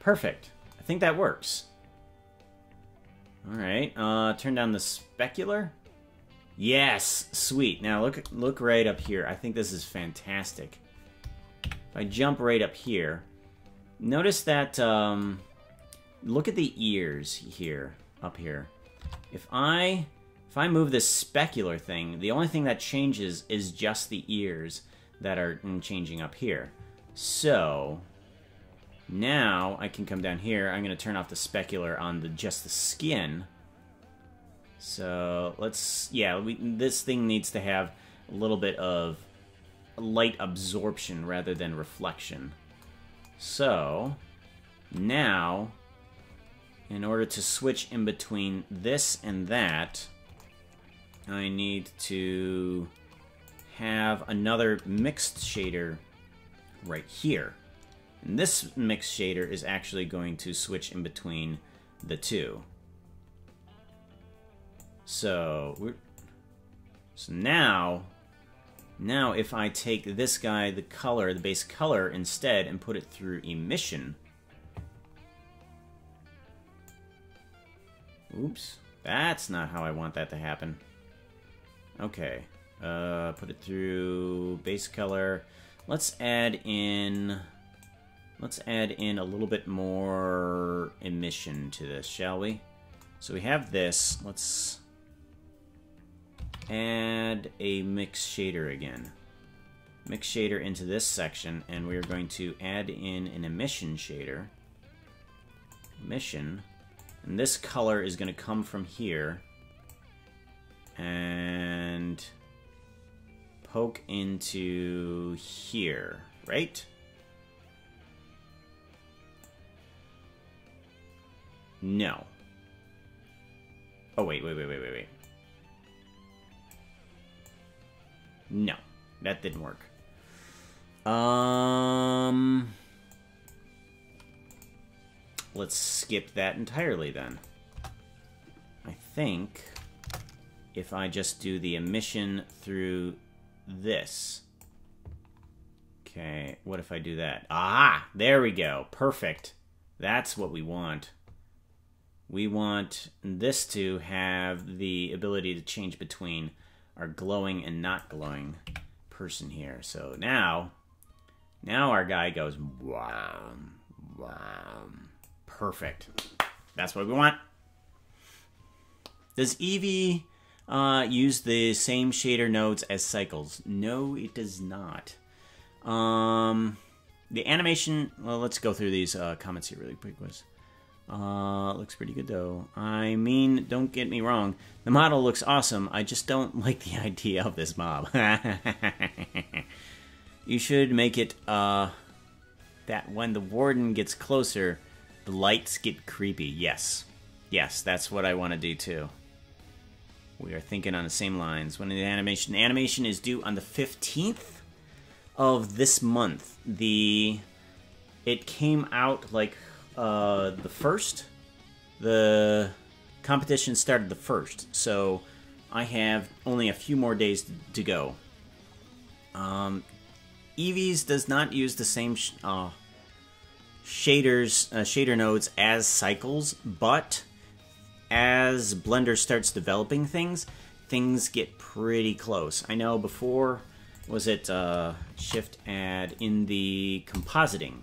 Perfect. I think that works. Alright, uh, turn down the specular. Yes, sweet. Now look look right up here. I think this is fantastic. If I jump right up here, notice that, um, look at the ears here, up here. If I, if I move this specular thing, the only thing that changes is just the ears that are changing up here. So, now I can come down here. I'm going to turn off the specular on the just the skin. So let's, yeah, we, this thing needs to have a little bit of light absorption rather than reflection. So now, in order to switch in between this and that, I need to have another mixed shader right here. And this mixed shader is actually going to switch in between the two. So, we're, so now, now if I take this guy, the color, the base color instead, and put it through emission. Oops, that's not how I want that to happen. Okay, uh, put it through base color. Let's add in Let's add in a little bit more emission to this, shall we? So we have this. Let's add a mix shader again. Mix shader into this section, and we are going to add in an emission shader. Emission. And this color is going to come from here. And poke into here, right? No. Oh, wait, wait, wait, wait, wait, wait. No. That didn't work. Um... Let's skip that entirely, then. I think if I just do the emission through this. Okay, what if I do that? Ah, there we go. Perfect. That's what we want we want this to have the ability to change between our glowing and not glowing person here. So now, now our guy goes, wow, wow, perfect. That's what we want. Does Eevee uh, use the same shader nodes as Cycles? No, it does not. Um, the animation. Well, let's go through these uh, comments here really quick. Uh, looks pretty good though. I mean, don't get me wrong. The model looks awesome. I just don't like the idea of this mob. you should make it uh, that when the warden gets closer, the lights get creepy. Yes, yes, that's what I want to do too. We are thinking on the same lines. When the animation animation is due on the fifteenth of this month. The it came out like uh, the first. The competition started the first, so I have only a few more days to go. Um, Eevee's does not use the same sh uh, shaders, uh, shader nodes as Cycles, but as Blender starts developing things, things get pretty close. I know before, was it uh, Shift Add in the compositing?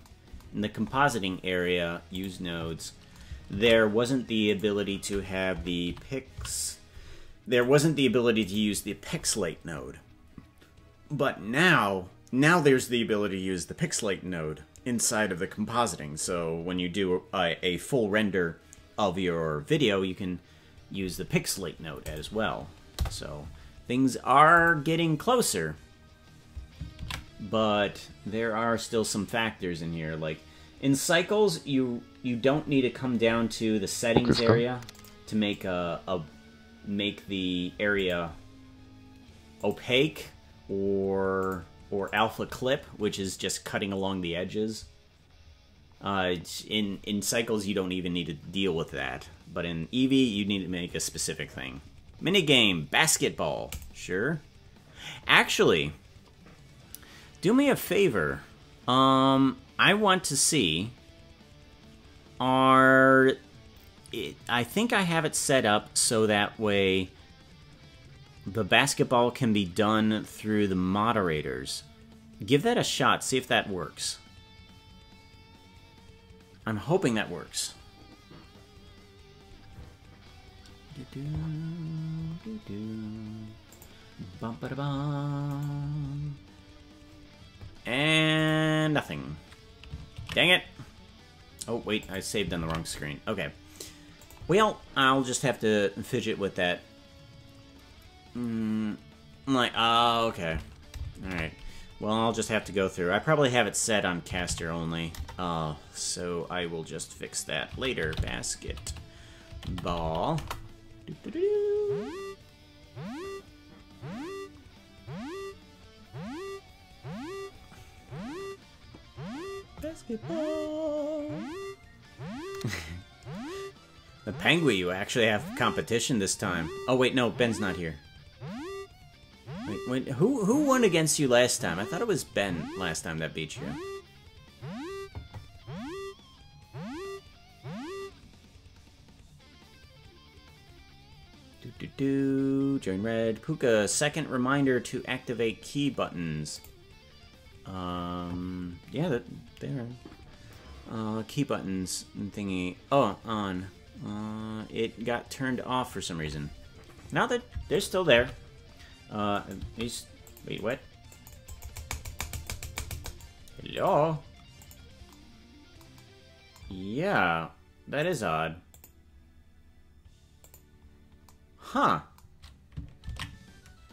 In the compositing area, use nodes, there wasn't the ability to have the pix. There wasn't the ability to use the pixelate node. But now, now there's the ability to use the pixelate node inside of the compositing. So when you do a, a full render of your video, you can use the pixelate node as well. So things are getting closer, but there are still some factors in here. Like in cycles, you you don't need to come down to the settings area to make a, a make the area opaque or or alpha clip, which is just cutting along the edges. Uh, in in cycles, you don't even need to deal with that, but in Eevee, you need to make a specific thing. Minigame, basketball, sure. Actually, do me a favor. Um, I want to see. Are I think I have it set up so that way the basketball can be done through the moderators. Give that a shot, see if that works. I'm hoping that works. And nothing. Dang it. Oh, wait, I saved on the wrong screen. Okay. Well, I'll just have to fidget with that. Mm, I'm like, oh, okay. Alright. Well, I'll just have to go through. I probably have it set on caster only. Uh, so I will just fix that later. Basket. Ball. Basketball. the Penguin, you actually have competition this time. Oh wait, no, Ben's not here. Wait, wait, who who won against you last time? I thought it was Ben last time that beat you. Do do do. Join red. Pooka. Second reminder to activate key buttons. Um. Yeah, that there. Uh, key buttons and thingy. Oh, on. Uh, it got turned off for some reason. Now that they're still there. Uh, these. Wait, what? Hello? Yeah, that is odd. Huh.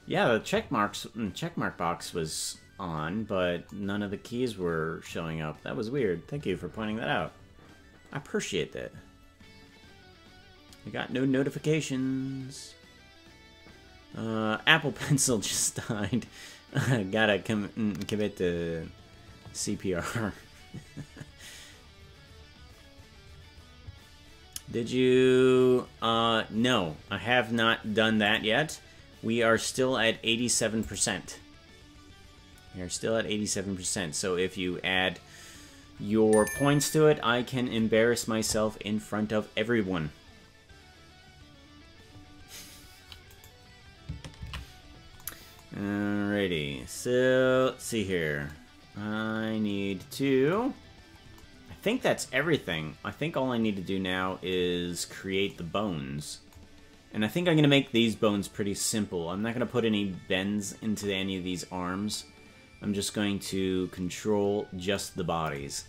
Yeah, the check marks checkmark box was on, but none of the keys were showing up. That was weird. Thank you for pointing that out. I appreciate that. I got no notifications. Uh, Apple Pencil just died. Gotta com mm, commit to CPR. Did you... Uh, no, I have not done that yet. We are still at 87%. We are still at 87%, so if you add your points to it, I can embarrass myself in front of everyone. Alrighty, so let's see here. I need to... I think that's everything. I think all I need to do now is create the bones. And I think I'm going to make these bones pretty simple. I'm not going to put any bends into any of these arms. I'm just going to control just the bodies.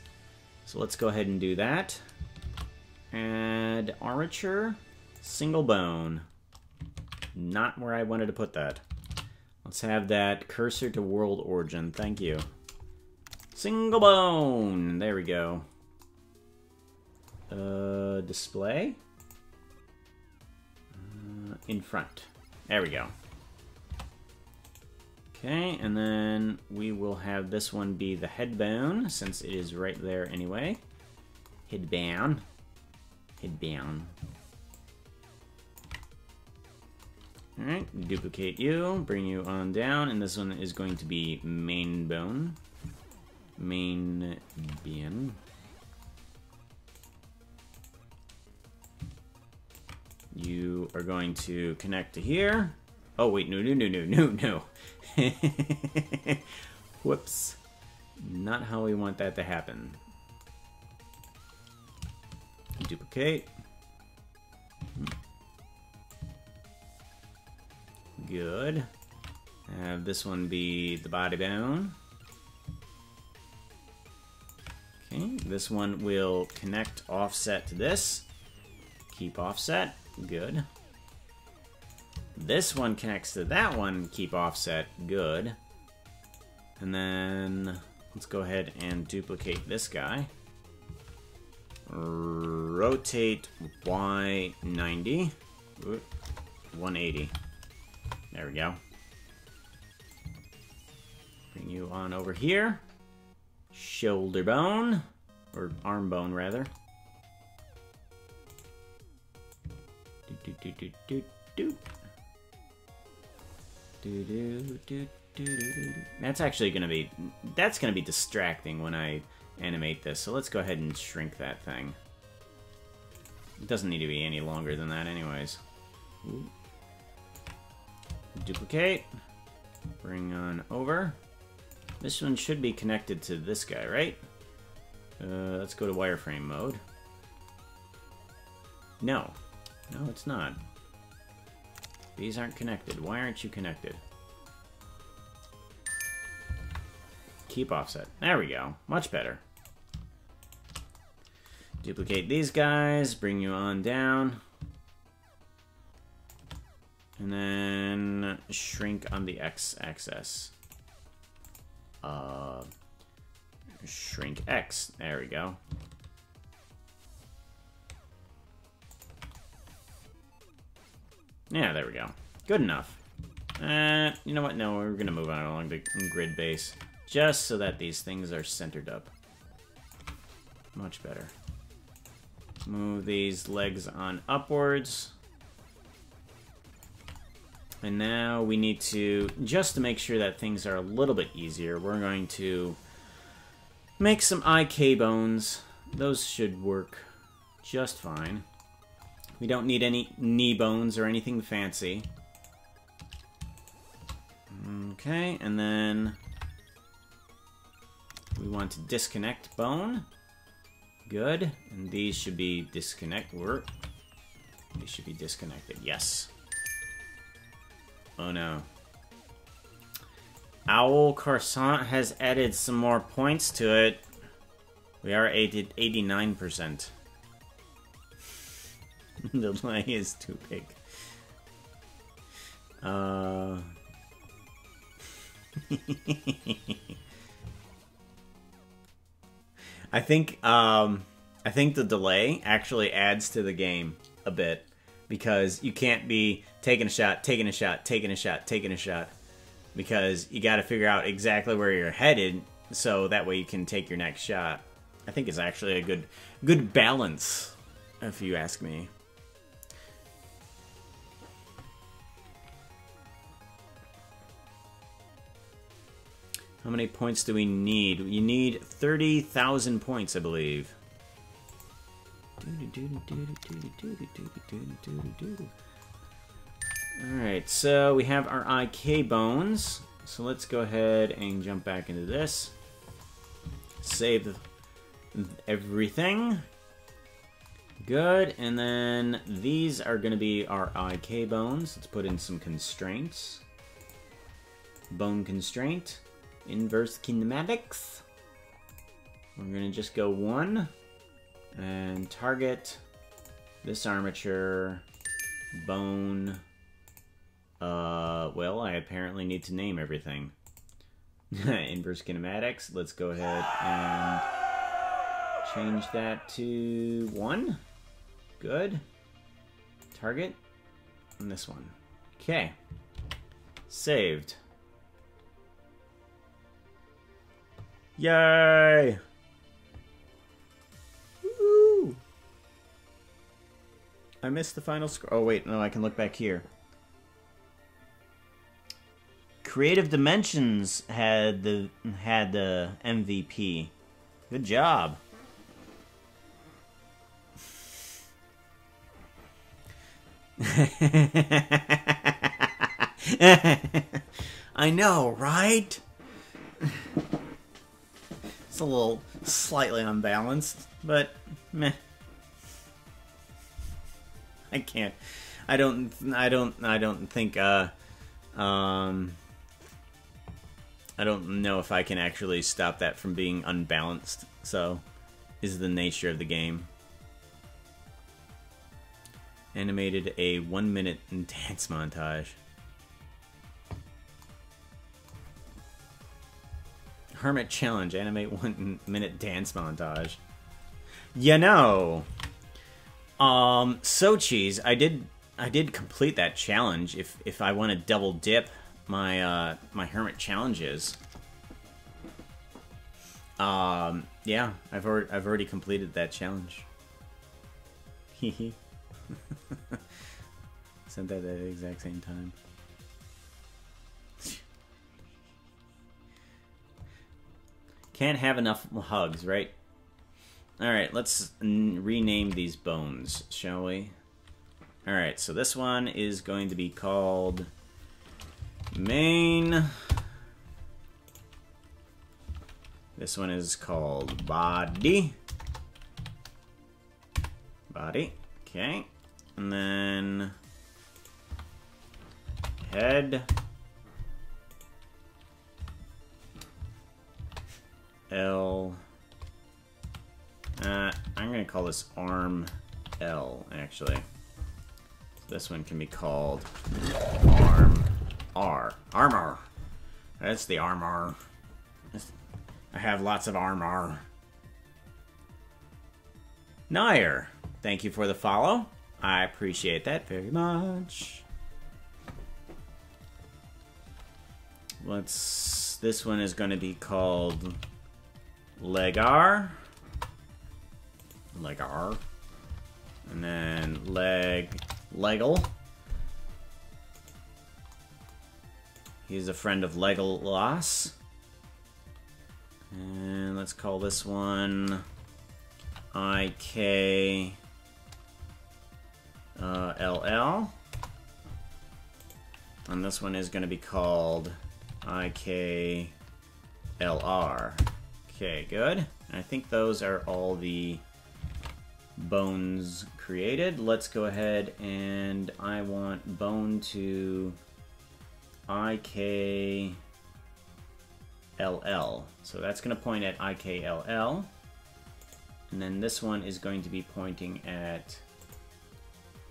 So let's go ahead and do that. Add armature, single bone. Not where I wanted to put that. Let's have that cursor to world origin. Thank you. Single bone. There we go. Uh, display. Uh, in front. There we go. Okay, and then we will have this one be the head bone, since it is right there anyway. Head bone. Head bone. Alright, duplicate you, bring you on down, and this one is going to be main bone. Main bone. You are going to connect to here. Oh, wait, no, no, no, no, no, no. Whoops. Not how we want that to happen. Duplicate. Good. Have this one be the body bone. Okay, this one will connect offset to this. Keep offset. Good. This one connects to that one, keep offset, good. And then let's go ahead and duplicate this guy. Rotate Y90. 180. There we go. Bring you on over here. Shoulder bone. Or arm bone, rather. Do, do, do, do, do, do. Do, do, do, do. That's actually going to be... That's to be distracting when I animate this, so let's go ahead and shrink that thing. It doesn't need to be any longer than that anyways. Ooh. Duplicate. Bring on over. This one should be connected to this guy, right? Uh, let's go to wireframe mode. No. No, it's not. These aren't connected. Why aren't you connected? Keep offset. There we go. Much better. Duplicate these guys. Bring you on down. And then shrink on the x-axis. Uh, shrink x. There we go. Yeah, there we go. Good enough. Uh, you know what? No, we're gonna move on along the grid base. Just so that these things are centered up. Much better. Move these legs on upwards. And now we need to, just to make sure that things are a little bit easier, we're going to make some IK bones. Those should work just fine. We don't need any knee bones or anything fancy. Okay, and then we want to disconnect bone. Good. And these should be disconnect work. These should be disconnected. Yes. Oh no. Owl Croissant has added some more points to it. We are at 89%. the delay is too big. Uh... I think um, I think the delay actually adds to the game a bit because you can't be taking a shot, taking a shot, taking a shot, taking a shot because you got to figure out exactly where you're headed so that way you can take your next shot. I think it's actually a good good balance if you ask me. How many points do we need? You need 30,000 points, I believe. Alright, so we have our IK bones. So let's go ahead and jump back into this. Save everything. Good, and then these are going to be our IK bones. Let's put in some constraints. Bone constraint, inverse kinematics. We're going to just go one, and target this armature, bone. Uh, well, I apparently need to name everything. inverse kinematics. Let's go ahead and change that to one. Good. Target. And this one. Okay. Saved. Yay! I missed the final score. Oh, wait. No, I can look back here. Creative Dimensions had the had the MVP. Good job. I know, right? It's a little slightly unbalanced, but meh. I can't. I don't. I don't. I don't think. Uh, um. I don't know if I can actually stop that from being unbalanced. So, is the nature of the game. Animated a one minute dance montage. Hermit Challenge, animate one minute dance montage. You know, um, so cheese. I did, I did complete that challenge. If if I want to double dip my uh my hermit challenges, um, yeah, I've already I've already completed that challenge. Hehe. Sent that at the exact same time. Can't have enough hugs, right? Alright, let's rename these bones, shall we? Alright, so this one is going to be called main. This one is called body. Body. Okay. And then head. L. Uh, I'm to call this arm L, actually. This one can be called arm R. Armor. That's the armor. I have lots of armor. Nair, thank you for the follow. I appreciate that very much. Let's. This one is going to be called Legar. Legar. And then leg. Legal. He's a friend of Legolas. And let's call this one IK uh, LL. And this one is going to be called IK LR. Okay, good. I think those are all the bones created. Let's go ahead and I want bone to IK LL. So that's going to point at IKLL. And then this one is going to be pointing at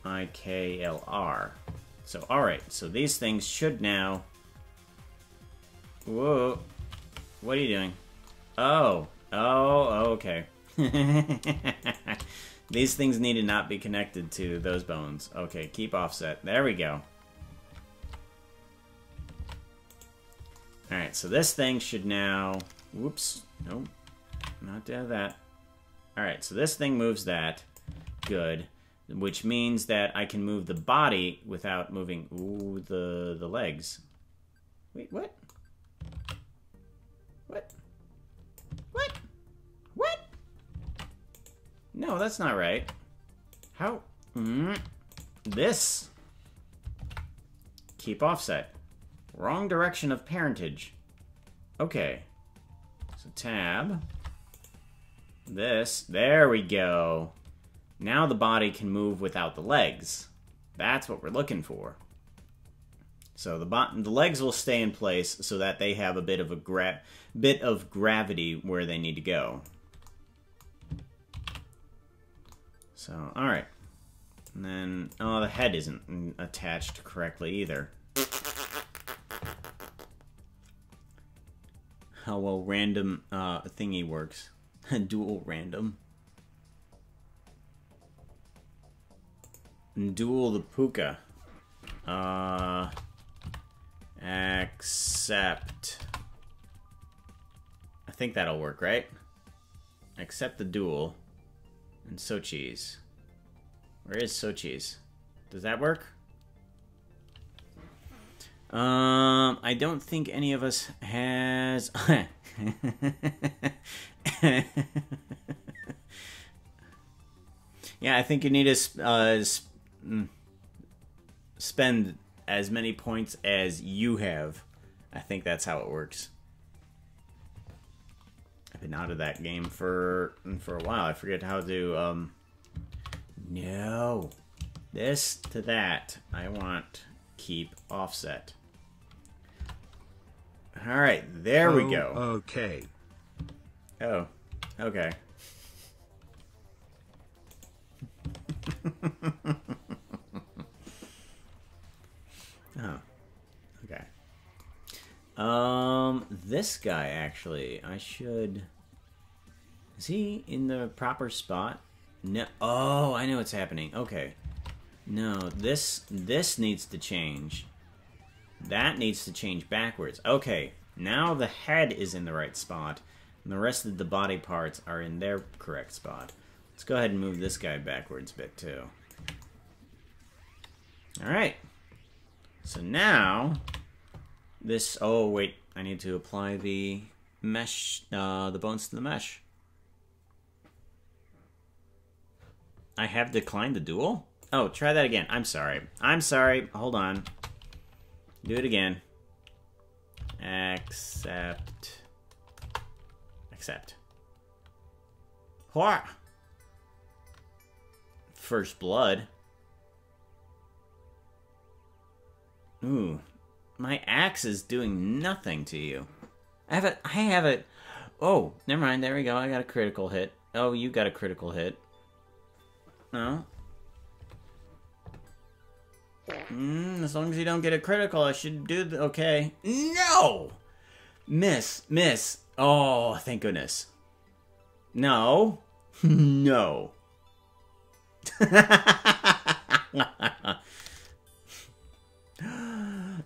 IKLR. So, alright, so these things should now... Whoa. What are you doing? Oh. Oh, okay. these things need to not be connected to those bones. Okay, keep offset. There we go. Alright, so this thing should now... Whoops. Nope. Not do that. Alright, so this thing moves that. Good. Which means that I can move the body without moving... Ooh, the, the legs. Wait? What? No, that's not right. How? Mm, this. Keep offset. Wrong direction of parentage. Okay. So tab. this. There we go. Now the body can move without the legs. That's what we're looking for. So the bot- the legs will stay in place so that they have a bit of a gra- bit of gravity where they need to go. So, all right. And then oh, the head isn't attached correctly either. How well random uh, thingy works. Duel random. Duel the Pooka. Uh, accept. I think that'll work, right? Accept the duel. And Sochi's. Where is Sochi's? Does that work? Um, I don't think any of us has. yeah, I think you need to uh, mm, spend as many points as you have. I think that's how it works. Been out of that game for for a while. I forget how to um no. This to that. I want keep offset. All right, there we Oh, go. Okay. Oh, okay. oh, okay. Um, this guy actually, I should. Is he in the proper spot? No. Oh, I know what's happening. Okay. No, this this needs to change. That needs to change backwards. Okay, now the head is in the right spot, and the rest of the body parts are in their correct spot. Let's go ahead and move this guy backwards a bit too. Alright. So now, this... Oh, wait. I need to apply the mesh, uh, the bones to the mesh. I have declined the duel? Oh, try that again. I'm sorry. I'm sorry. Hold on. Do it again. Accept. Accept. What? First blood. Ooh. My axe is doing nothing to you. I have it. I have it. Oh, never mind. There we go. I got a critical hit. Oh, you got a critical hit. No. Mm, as long as you don't get a critical, I should do the, okay. No! Miss, miss. Oh, thank goodness. No. no.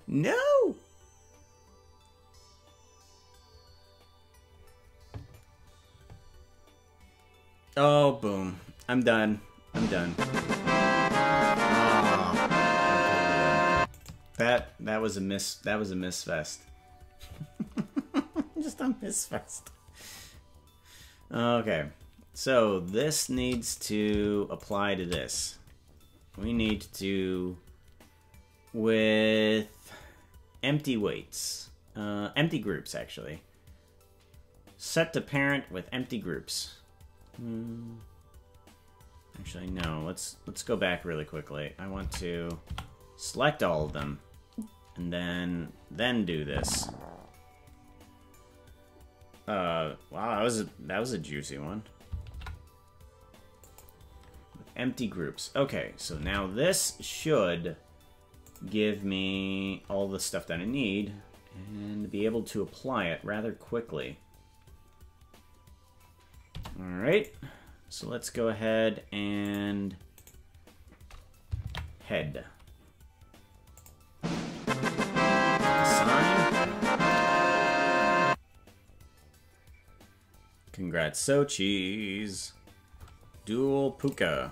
no! Oh, boom. I'm done. I'm done. Ah. That that was a miss. That was a miss fest. Just a miss fest. Okay, so this needs to apply to this. We need to with empty weights, uh, empty groups actually. Set to parent with empty groups. Hmm. Actually, no. Let's let's go back really quickly. I want to select all of them, and then then do this. Uh, wow, that was a, that was a juicy one. Empty groups. Okay, so now this should give me all the stuff that I need and be able to apply it rather quickly. All right. So let's go ahead and head. Assign. Congrats, Sochis. Duel Pooka.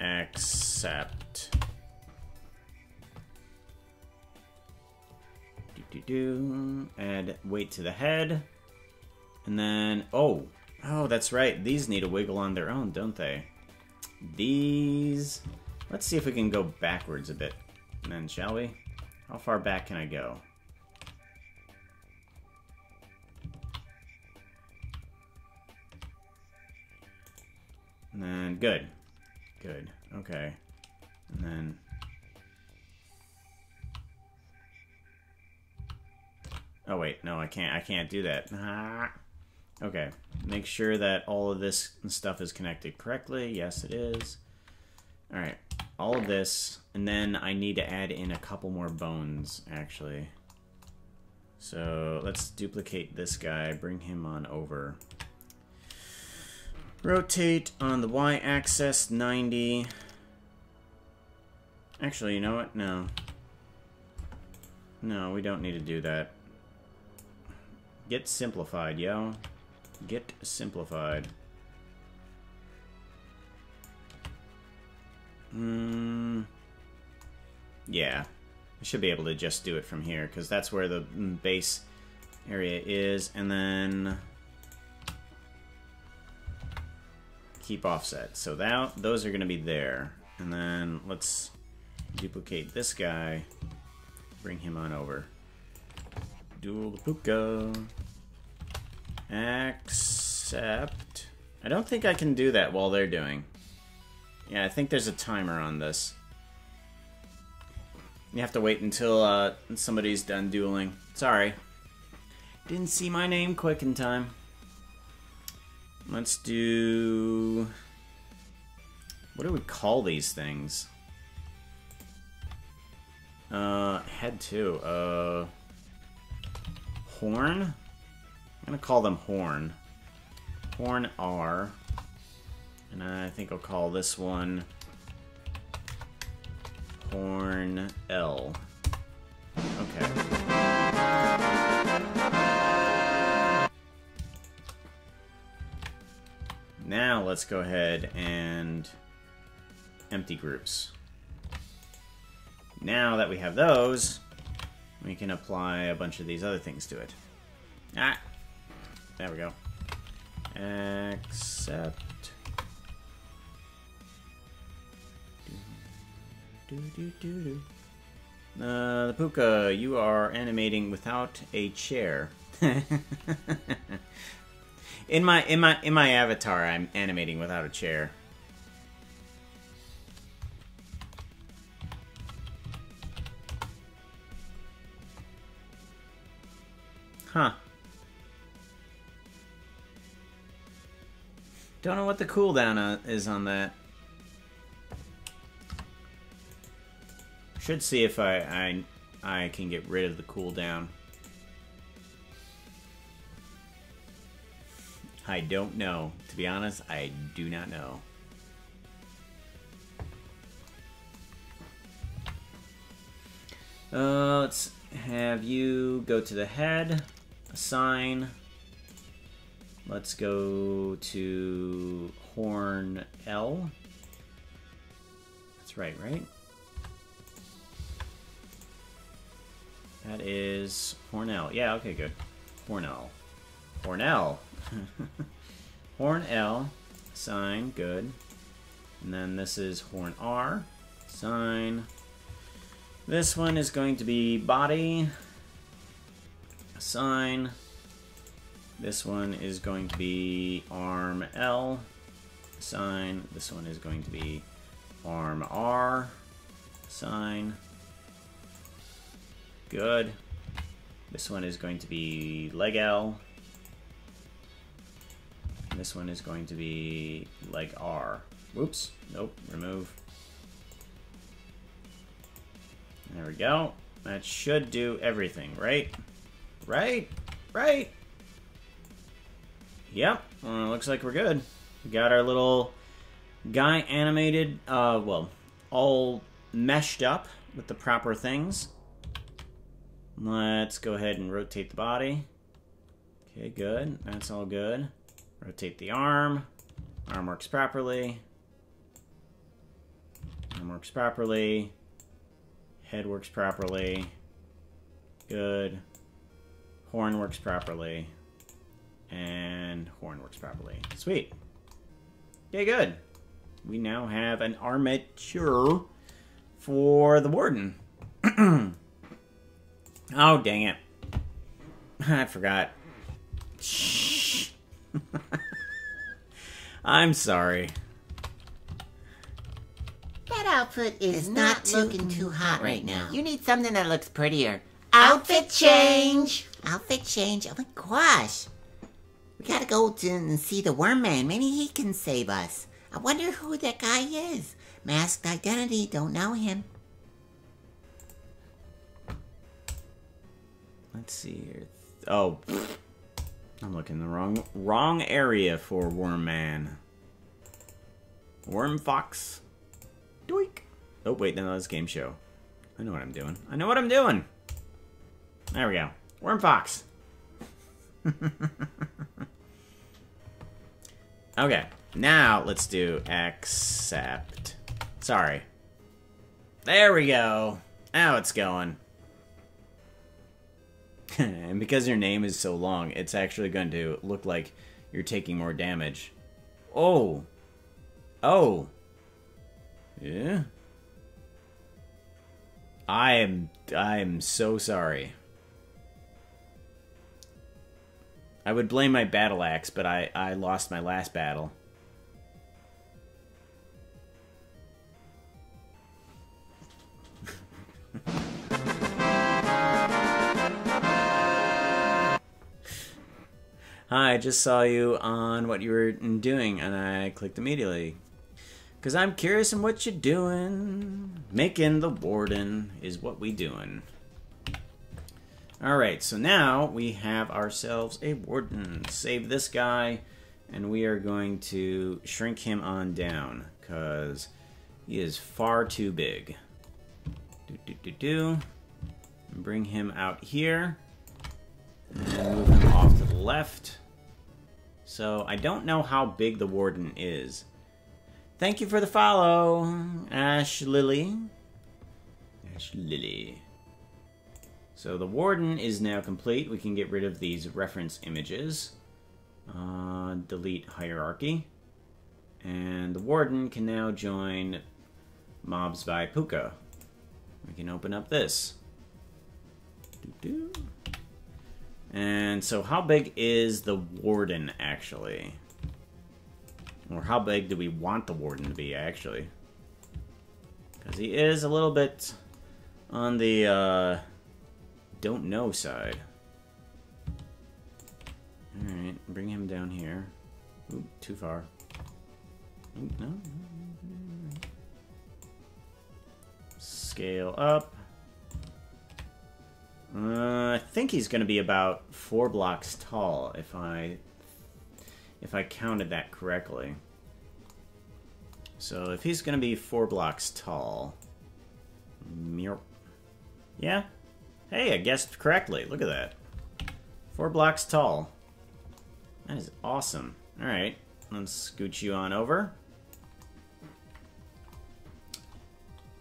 Accept. Do do do. Add weight to the head. And then, oh, oh, that's right. These need a wiggle on their own, don't they? These, let's see if we can go backwards a bit. And then, shall we? How far back can I go? And then, good. Good. Okay. And then... Oh, wait. No, I can't. I can't do that. Ah. Okay. Make sure that all of this stuff is connected correctly. Yes, it is. Alright. All of this. And then I need to add in a couple more bones, actually. So let's duplicate this guy. Bring him on over. Rotate on the y-axis 90. Actually, you know what? No. No, we don't need to do that. Get simplified, yo. Get simplified. Hmm. Yeah. I should be able to just do it from here, because that's where the base area is, and then keep offset. So that those are going to be there. And then let's duplicate this guy, bring him on over. Duel pooka. Accept. I don't think I can do that while they're doing. Yeah, I think there's a timer on this. You have to wait until uh, somebody's done dueling. Sorry. Didn't see my name quick in time. Let's do... What do we call these things? Uh, head two. Uh, horn? I'm gonna call them horn. Horn R. And I think I'll call this one Horn L. Okay. Now let's go ahead and empty groups. Now that we have those, we can apply a bunch of these other things to it. Ah! There we go. Accept. Do, do, do, do. Uh, the Pooka, you are animating without a chair. in my in my in my avatar, I'm animating without a chair. Huh. Don't know what the cooldown uh, is on that. Should see if I, I I can get rid of the cooldown. I don't know. To be honest, I do not know. Uh, let's have you go to the head, assign. Let's go to horn L. That's right, right? That is Hornell. Yeah, okay, good. Hornell. Hornell. horn L. Sign. Good. And then this is horn R. Sign. This one is going to be body. Sign. This one is going to be arm L. Sign. This one is going to be arm R. Sign. Good. This one is going to be leg L. This one is going to be leg R. Whoops. Nope. Remove. There we go. That should do everything, right? Right? Right? Yep. Well, looks like we're good. We got our little guy animated, uh, well, all meshed up with the proper things. Let's go ahead and rotate the body. Okay, good. That's all good. Rotate the arm. Arm works properly. Arm works properly. Head works properly. Good. Horn works properly. And horn works properly. Sweet. Okay, good. We now have an armature for the warden. Oh, dang it. I forgot. Shh. I'm sorry. That outfit is It's not, not looking too hot right now. You need something that looks prettier. Outfit change. Outfit change. Oh my gosh. We gotta go to and see the Worm Man. Maybe he can save us. I wonder who that guy is. Masked identity. Don't know him. Let's see here. Oh, I'm looking the wrong wrong area for Worm Man. Worm Fox. Doink. Oh wait, no, that's game show. I know what I'm doing. I know what I'm doing. There we go. Worm Fox. okay, now let's do accept. Sorry. There we go. Now it's going. and because your name is so long, it's actually going to look like you're taking more damage. Oh. Oh. Yeah. I am I am so sorry. I would blame my battle axe, but I, I lost my last battle. Hi, I just saw you on what you were doing, and I clicked immediately. Because I'm curious in what you're doing. Making the warden is what we doing. Alright, so now we have ourselves a warden. Save this guy, and we are going to shrink him on down, because he is far too big. Do, do, do, do. Bring him out here. And move him off to the left. So I don't know how big the warden is. Thank you for the follow, Ash Lily. Ash Lily. So the warden is now complete. We can get rid of these reference images. Uh, delete hierarchy. And the warden can now join mobs by Pooka. We can open up this. Doo-doo. And so how big is the warden, actually? Or how big do we want the warden to be, actually? Because he is a little bit on the, uh, don't know side. Alright, bring him down here. Oop, too far. Oop, no. Scale up. Uh, I think he's going to be about four blocks tall, if I if I counted that correctly. So if he's going to be four blocks tall, yeah. Hey, I guessed correctly. Look at that. Four blocks tall. That is awesome. All right, let's scoot you on over.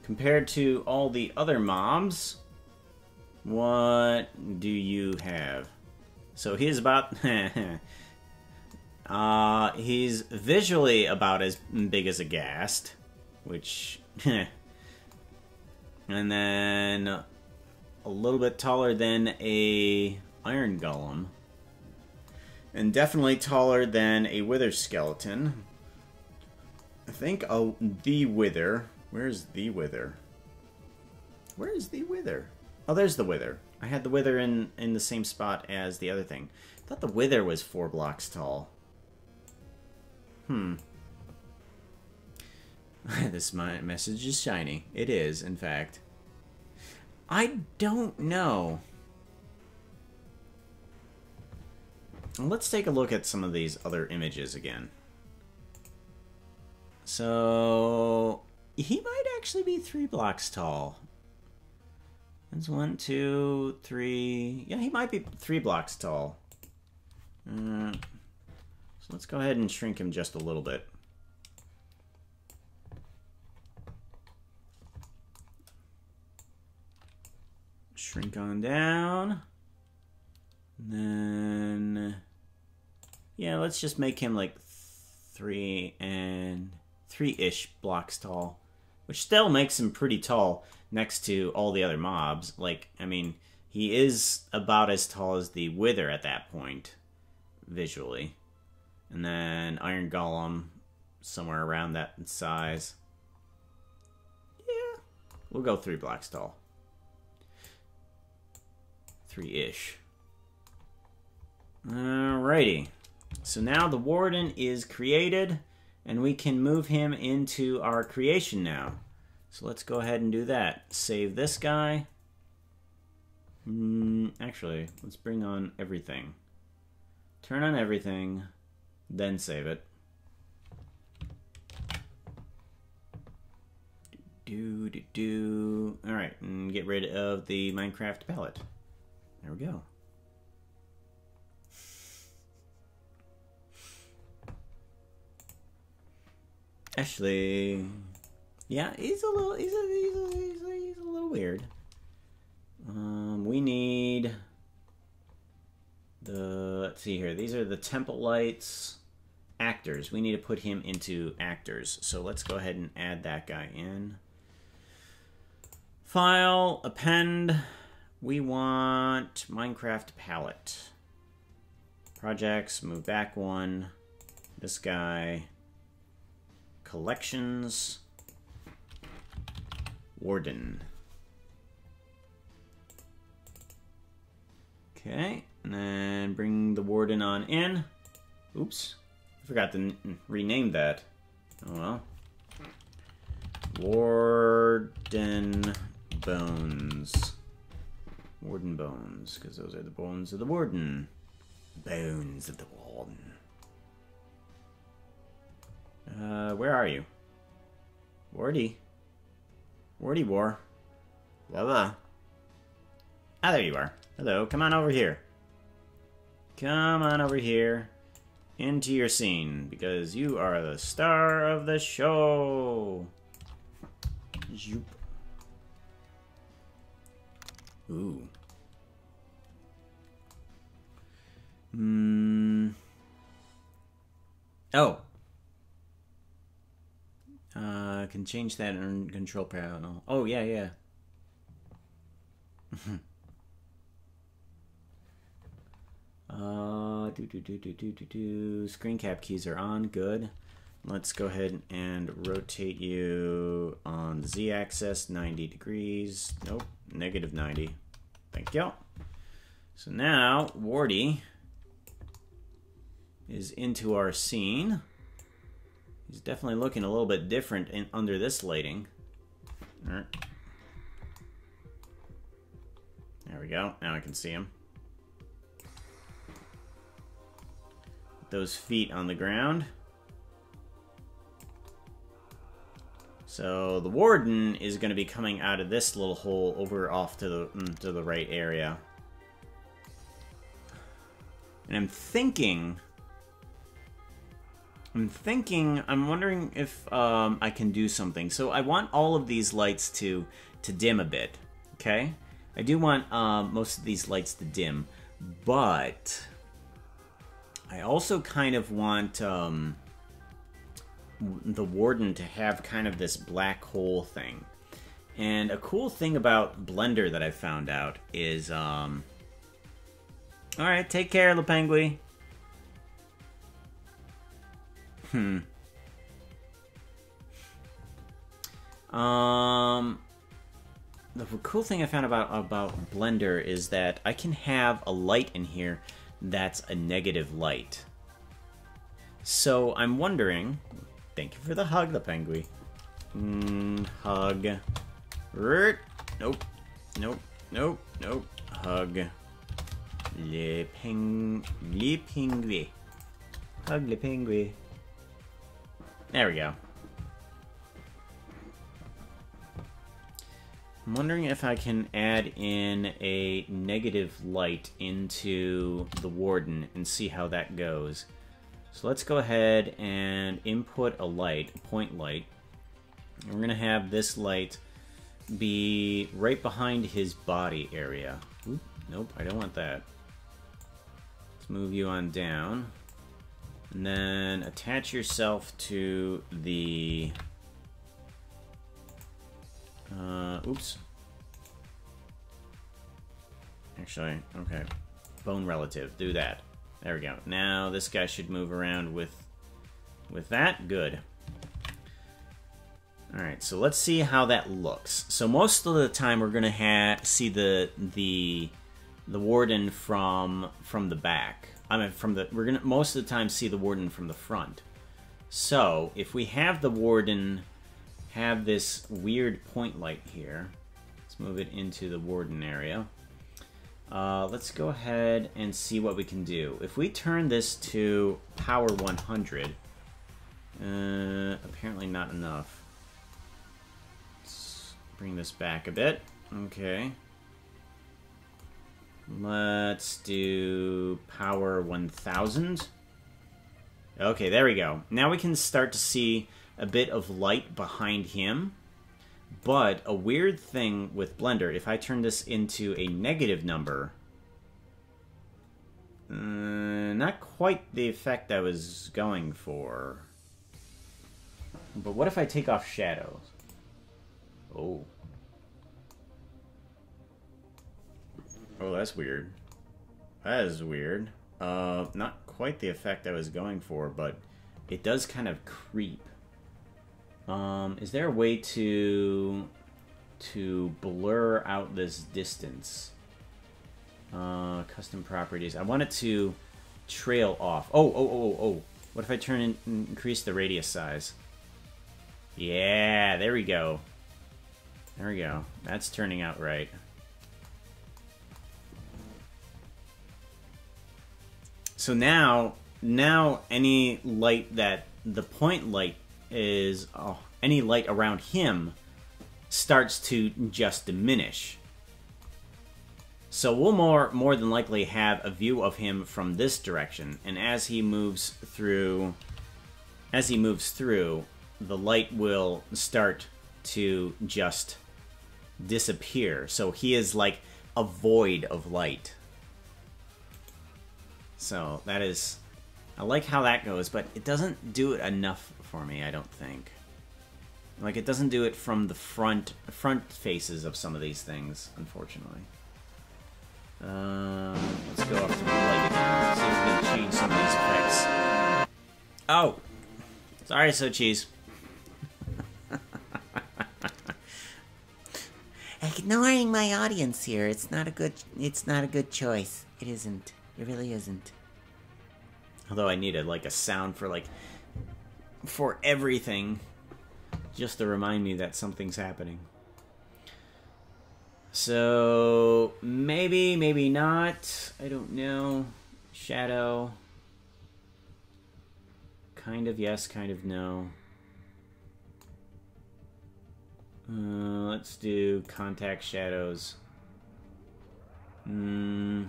Compared to all the other mobs, what do you have? So he's about... uh, he's visually about as big as a ghast, which... and then a little bit taller than a iron golem. And definitely taller than a wither skeleton. I think oh, the wither. Where's the wither? Where is the wither? Oh, there's the wither. I had the wither in in the same spot as the other thing. I thought the wither was four blocks tall. Hmm. this message is shiny. It is, in fact. I don't know. Let's take a look at some of these other images again. So he might actually be three blocks tall. That's one, two, three. Yeah, he might be three blocks tall. Uh, so let's go ahead and shrink him just a little bit. Shrink on down. And then, yeah, let's just make him like three and three-ish blocks tall, which still makes him pretty tall next to all the other mobs. Like, I mean, he is about as tall as the Wither at that point, visually. And then Iron Golem, somewhere around that size. Yeah, we'll go three blocks tall. Three-ish. Alrighty. So now the warden is created, and we can move him into our creation now. So let's go ahead and do that. Save this guy. Mm, actually, let's bring on everything. Turn on everything, then save it. Do, do, do. Alright, and get rid of the Minecraft palette. There we go. Actually, yeah, he's a little, he's a, he's a, he's a, he's a little weird. Um, we need the, let's see here, these are the temple lights, actors. We need to put him into actors. So let's go ahead and add that guy in. File, append, we want Minecraft palette. Projects, move back one. This guy. Collections. Warden. Okay, and then bring the warden on in. Oops, I forgot to rename that. Oh well. Warden bones. Warden bones, because those are the bones of the warden. Bones of the warden. Uh, where are you? Wardy. Wardy War. Blah Ah, there you are. Hello, come on over here. Come on over here into your scene, because you are the star of the show. Zoop. Ooh. Hmm. Oh. Uh, can change that in control panel. Oh, yeah, yeah. uh, do, do, do, do, do, do, do. Screen cap keys are on. Good. Let's go ahead and rotate you on the z-axis 90 degrees. Nope, negative 90. Thank you. So now, Wardy is into our scene. He's definitely looking a little bit different in, under this lighting. There we go. Now I can see him. Those feet on the ground. So the warden is going to be coming out of this little hole over off to the mm, to the right area. And I'm thinking I'm thinking I'm wondering if um, I can do something. So I want all of these lights to to dim a bit, okay? I do want um, most of these lights to dim, but I also kind of want um, the warden to have kind of this black hole thing. And a cool thing about Blender that I found out is, um... Alright, take care, LePengui. Hmm. Um... The cool thing I found about, about Blender is that I can have a light in here that's a negative light. So I'm wondering, Thank you for the hug, the penguin. Mm, hug. Rrt. Nope. Nope. Nope. Nope. Hug. Le ping. Le penguin. Hug le penguin. There we go. I'm wondering if I can add in a negative light into the Warden and see how that goes. So let's go ahead and input a light, a point light. And we're going to have this light be right behind his body area. Oop, nope, I don't want that. Let's move you on down. And then attach yourself to the... Uh, oops. Actually, okay. Bone relative, do that. There we go. Now this guy should move around with with that. Good. Alright, so let's see how that looks. So most of the time we're gonna have see the the the warden from from the back. I mean from the we're gonna most of the time see the warden from the front. So if we have the warden have this weird point light here, let's move it into the warden area. Uh, let's go ahead and see what we can do. If we turn this to power 100, uh, apparently not enough Let's bring this back a bit. Okay. Let's do power 1000. Okay, there we go. Now we can start to see a bit of light behind him. But a weird thing with Blender, if I turn this into a negative number, uh, not quite the effect I was going for. But what if I take off shadows? Oh. Oh, that's weird. That is weird. Uh, not quite the effect I was going for, but it does kind of creep. Um, is there a way to to blur out this distance? Uh, custom properties. I want it to trail off. Oh, oh, oh, oh, oh. What if I turn in, increase the radius size? Yeah, there we go. There we go. That's turning out right. So now, now any light that the point light is, oh, any light around him starts to just diminish. So we'll more more than likely have a view of him from this direction, and as he moves through, as he moves through, the light will start to just disappear. So he is like a void of light. So that is... I like how that goes, but it doesn't do it enough for me, I don't think. Like, it doesn't do it from the front front faces of some of these things, unfortunately. Uh, let's go up to the light again. See if we can change some of these effects. Oh! Sorry, so cheese. ignoring my audience here. It's not a good. It's not a good choice. It isn't. It really isn't. Although I needed like a sound for like for everything, just to remind me that something's happening. So maybe, maybe not. I don't know. Shadow. Kind of yes, kind of no. Uh, let's do contact shadows. Mm,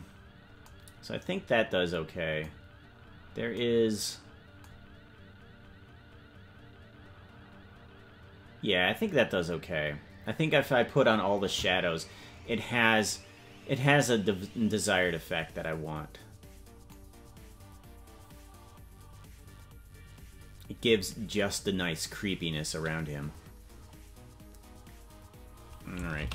so I think that does okay. There is... Yeah, I think that does okay. I think if I put on all the shadows, it has it has a de desired effect that I want. It gives just the nice creepiness around him. Alright.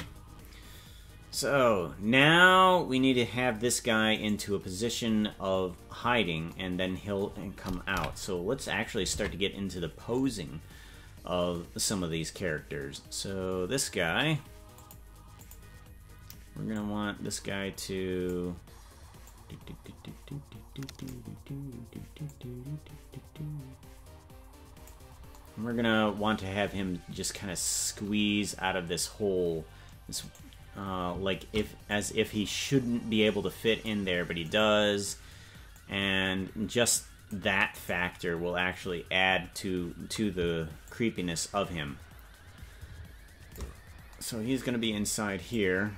So, now we need to have this guy into a position of hiding, and then he'll come out. So let's actually start to get into the posing of some of these characters. So this guy, we're to want this guy to... we're gonna want to have him just kind of squeeze out of this hole, this, uh, like if as if he shouldn't be able to fit in there, but he does, and just that factor will actually add to to the creepiness of him. So he's gonna be inside here.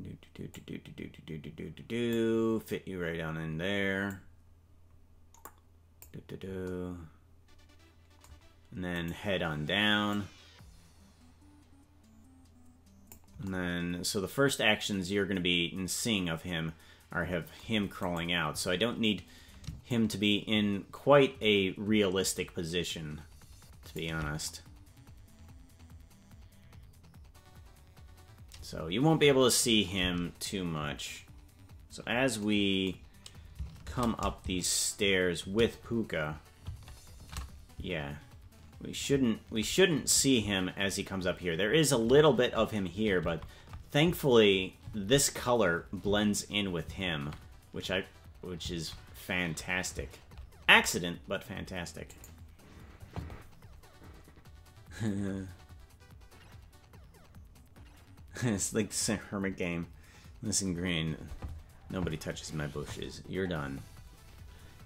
Do, do, do, do, do, do, do, do, do, do, do, Fit you right down in there. Do, do, do. And then head on down. And then, so the first actions you're going to be seeing of him are have him crawling out. So I don't need him to be in quite a realistic position, to be honest. So you won't be able to see him too much. So as we come up these stairs with Pooka, yeah, we shouldn't we shouldn't see him as he comes up here. There is a little bit of him here, but thankfully this color blends in with him, which I which is fantastic. Accident, but fantastic. it's like the hermit game. Listen, Green. Nobody touches my bushes. You're done.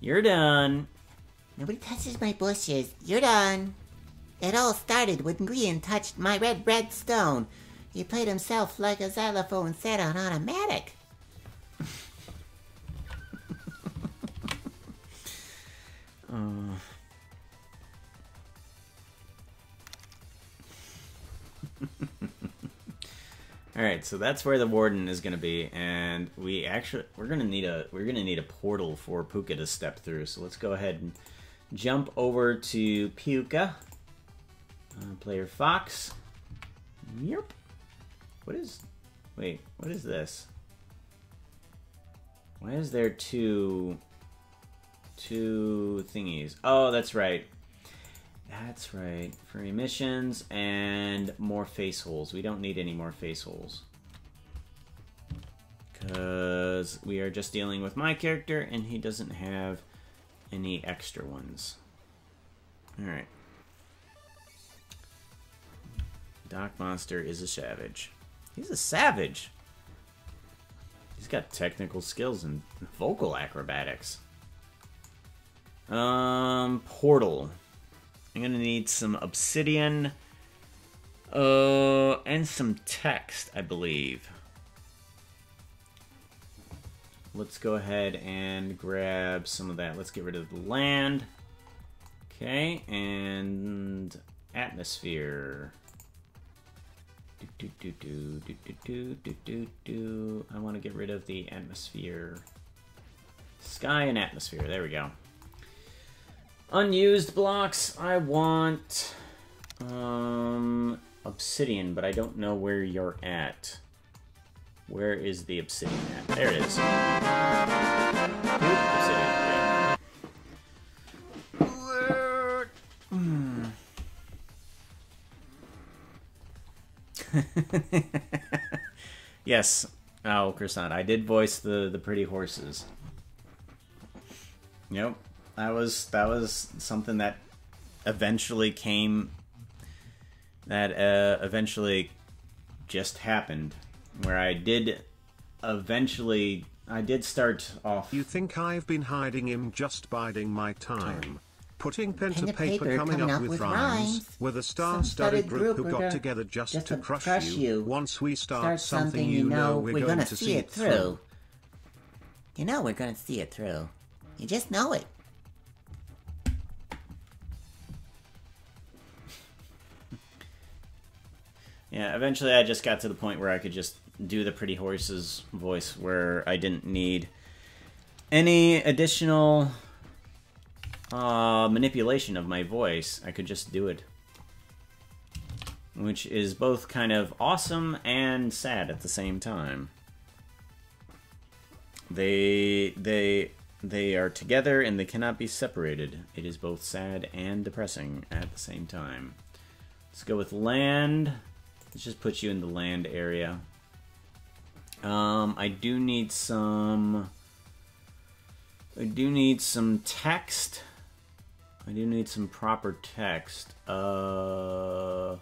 You're done. Nobody touches my bushes. You're done. It all started when Green touched my red, red stone. He played himself like a xylophone set on automatic. Uh. All right, so that's where the warden is going to be, and we actually we're going to need a we're going to need a portal for Pooka to step through. So let's go ahead and jump over to Pooka. Uh, player Fox. Yep. What is? Wait, what is this? Why is there two two thingies? Oh, that's right. That's right. For emissions and more face holes. We don't need any more face holes. Because we are just dealing with my character and he doesn't have any extra ones. Alright. Doc Monster is a savage. He's a savage. He's got technical skills and vocal acrobatics. Um, Portal. I'm gonna need some obsidian, uh, and some text, I believe. Let's go ahead and grab some of that. Let's get rid of the land. Okay, and atmosphere. Do, do, do, do, do, do, do, do, do. I want to get rid of the atmosphere. Sky and atmosphere. There we go. Unused blocks, I want um, obsidian, but I don't know where you're at. Where is the obsidian at? There it is. obsidian. yes, oh, Croissant, I did voice the, the pretty horses. Yep that was that was something that eventually came that uh, eventually just happened where I did eventually I did start off You think I've been hiding him just biding my time? Putting pen, Pen to to paper, paper, coming, up, with, rhymes. rhymes. We're the star-studded group who got together just, to crush, you. Once we start, something, you know, we're, going to see it through. You know we're gonna see it through. You just know it. Yeah, eventually I just got to the point where I could just do the Pretty Horses voice where I didn't need any additional uh, manipulation of my voice. I could just do it. Which is both kind of awesome and sad at the same time. They they they are together and they cannot be separated. It is both sad and depressing at the same time. Let's go with land. Let's just put you in the land area. Um, I do need some... I do need some text. I do need some proper text. Uh...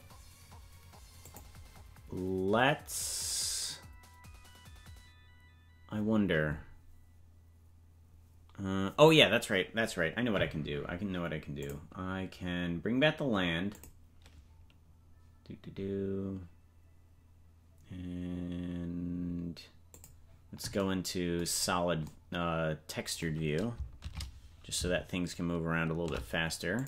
Let's... I wonder... Uh, oh yeah, that's right. That's right. I know what I can do. I can know what I can do. I can bring back the land. Do do do. And let's go into solid uh, textured view, just so that things can move around a little bit faster.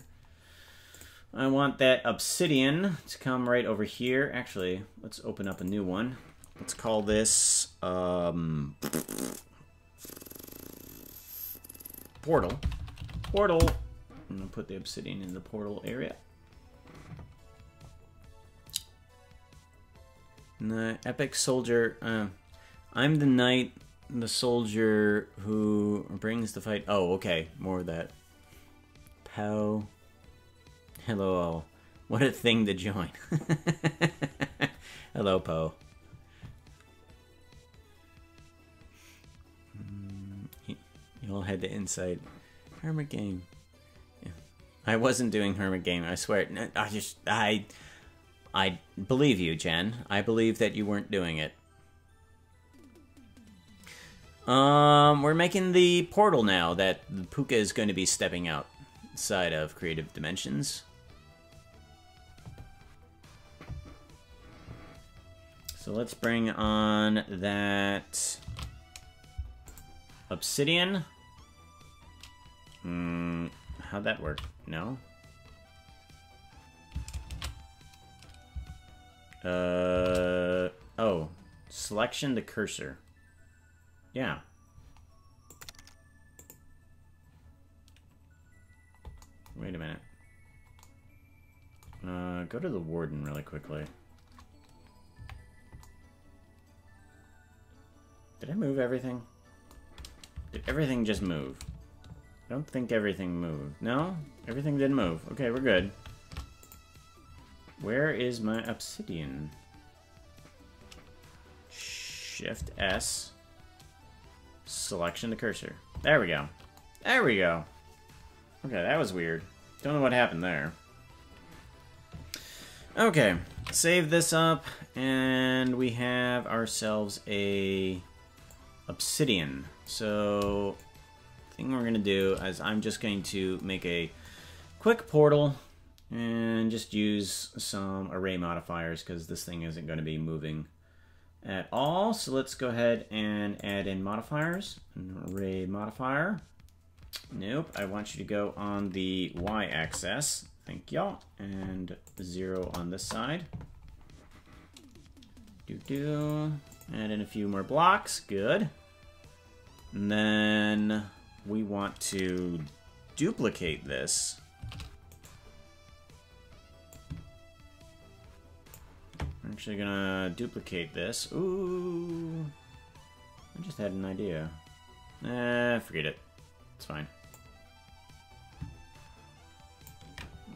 I want that obsidian to come right over here. Actually, let's open up a new one. Let's call this um, portal. Portal. I'm gonna put the obsidian in the portal area. The epic soldier. Uh, I'm the knight the soldier who brings the fight. Oh, okay. More of that. Pow. Hello. What a thing to join. Hello, Poe. Mm, you all had the insight. Hermit game. I wasn't doing hermit game. I swear. I just I I believe you, Jen. I believe that you weren't doing it. Um, we're making the portal now that the Pooka is going to be stepping outside of Creative Dimensions. So let's bring on that obsidian. Hmm, how'd that work? No? Uh, oh, selection the cursor. Yeah. Wait a minute. Uh, go to the warden really quickly. Did I move everything? Did everything just move? I don't think everything moved. No? Everything didn't move. Okay, we're good. Where is my obsidian? Shift S. Selection to cursor. There we go. There we go. Okay, that was weird. Don't know what happened there. Okay, save this up, and we have ourselves a obsidian. So, thing we're going to do is I'm just going to make a quick portal and just use some array modifiers because this thing isn't going to be moving at all. So let's go ahead and add in modifiers. An array modifier. Nope, I want you to go on the y-axis. Thank y'all. And zero on this side. Do do. Add in a few more blocks. Good. And then we want to duplicate this. I'm actually gonna duplicate this. Ooh. I just had an idea. Eh, forget it. It's fine.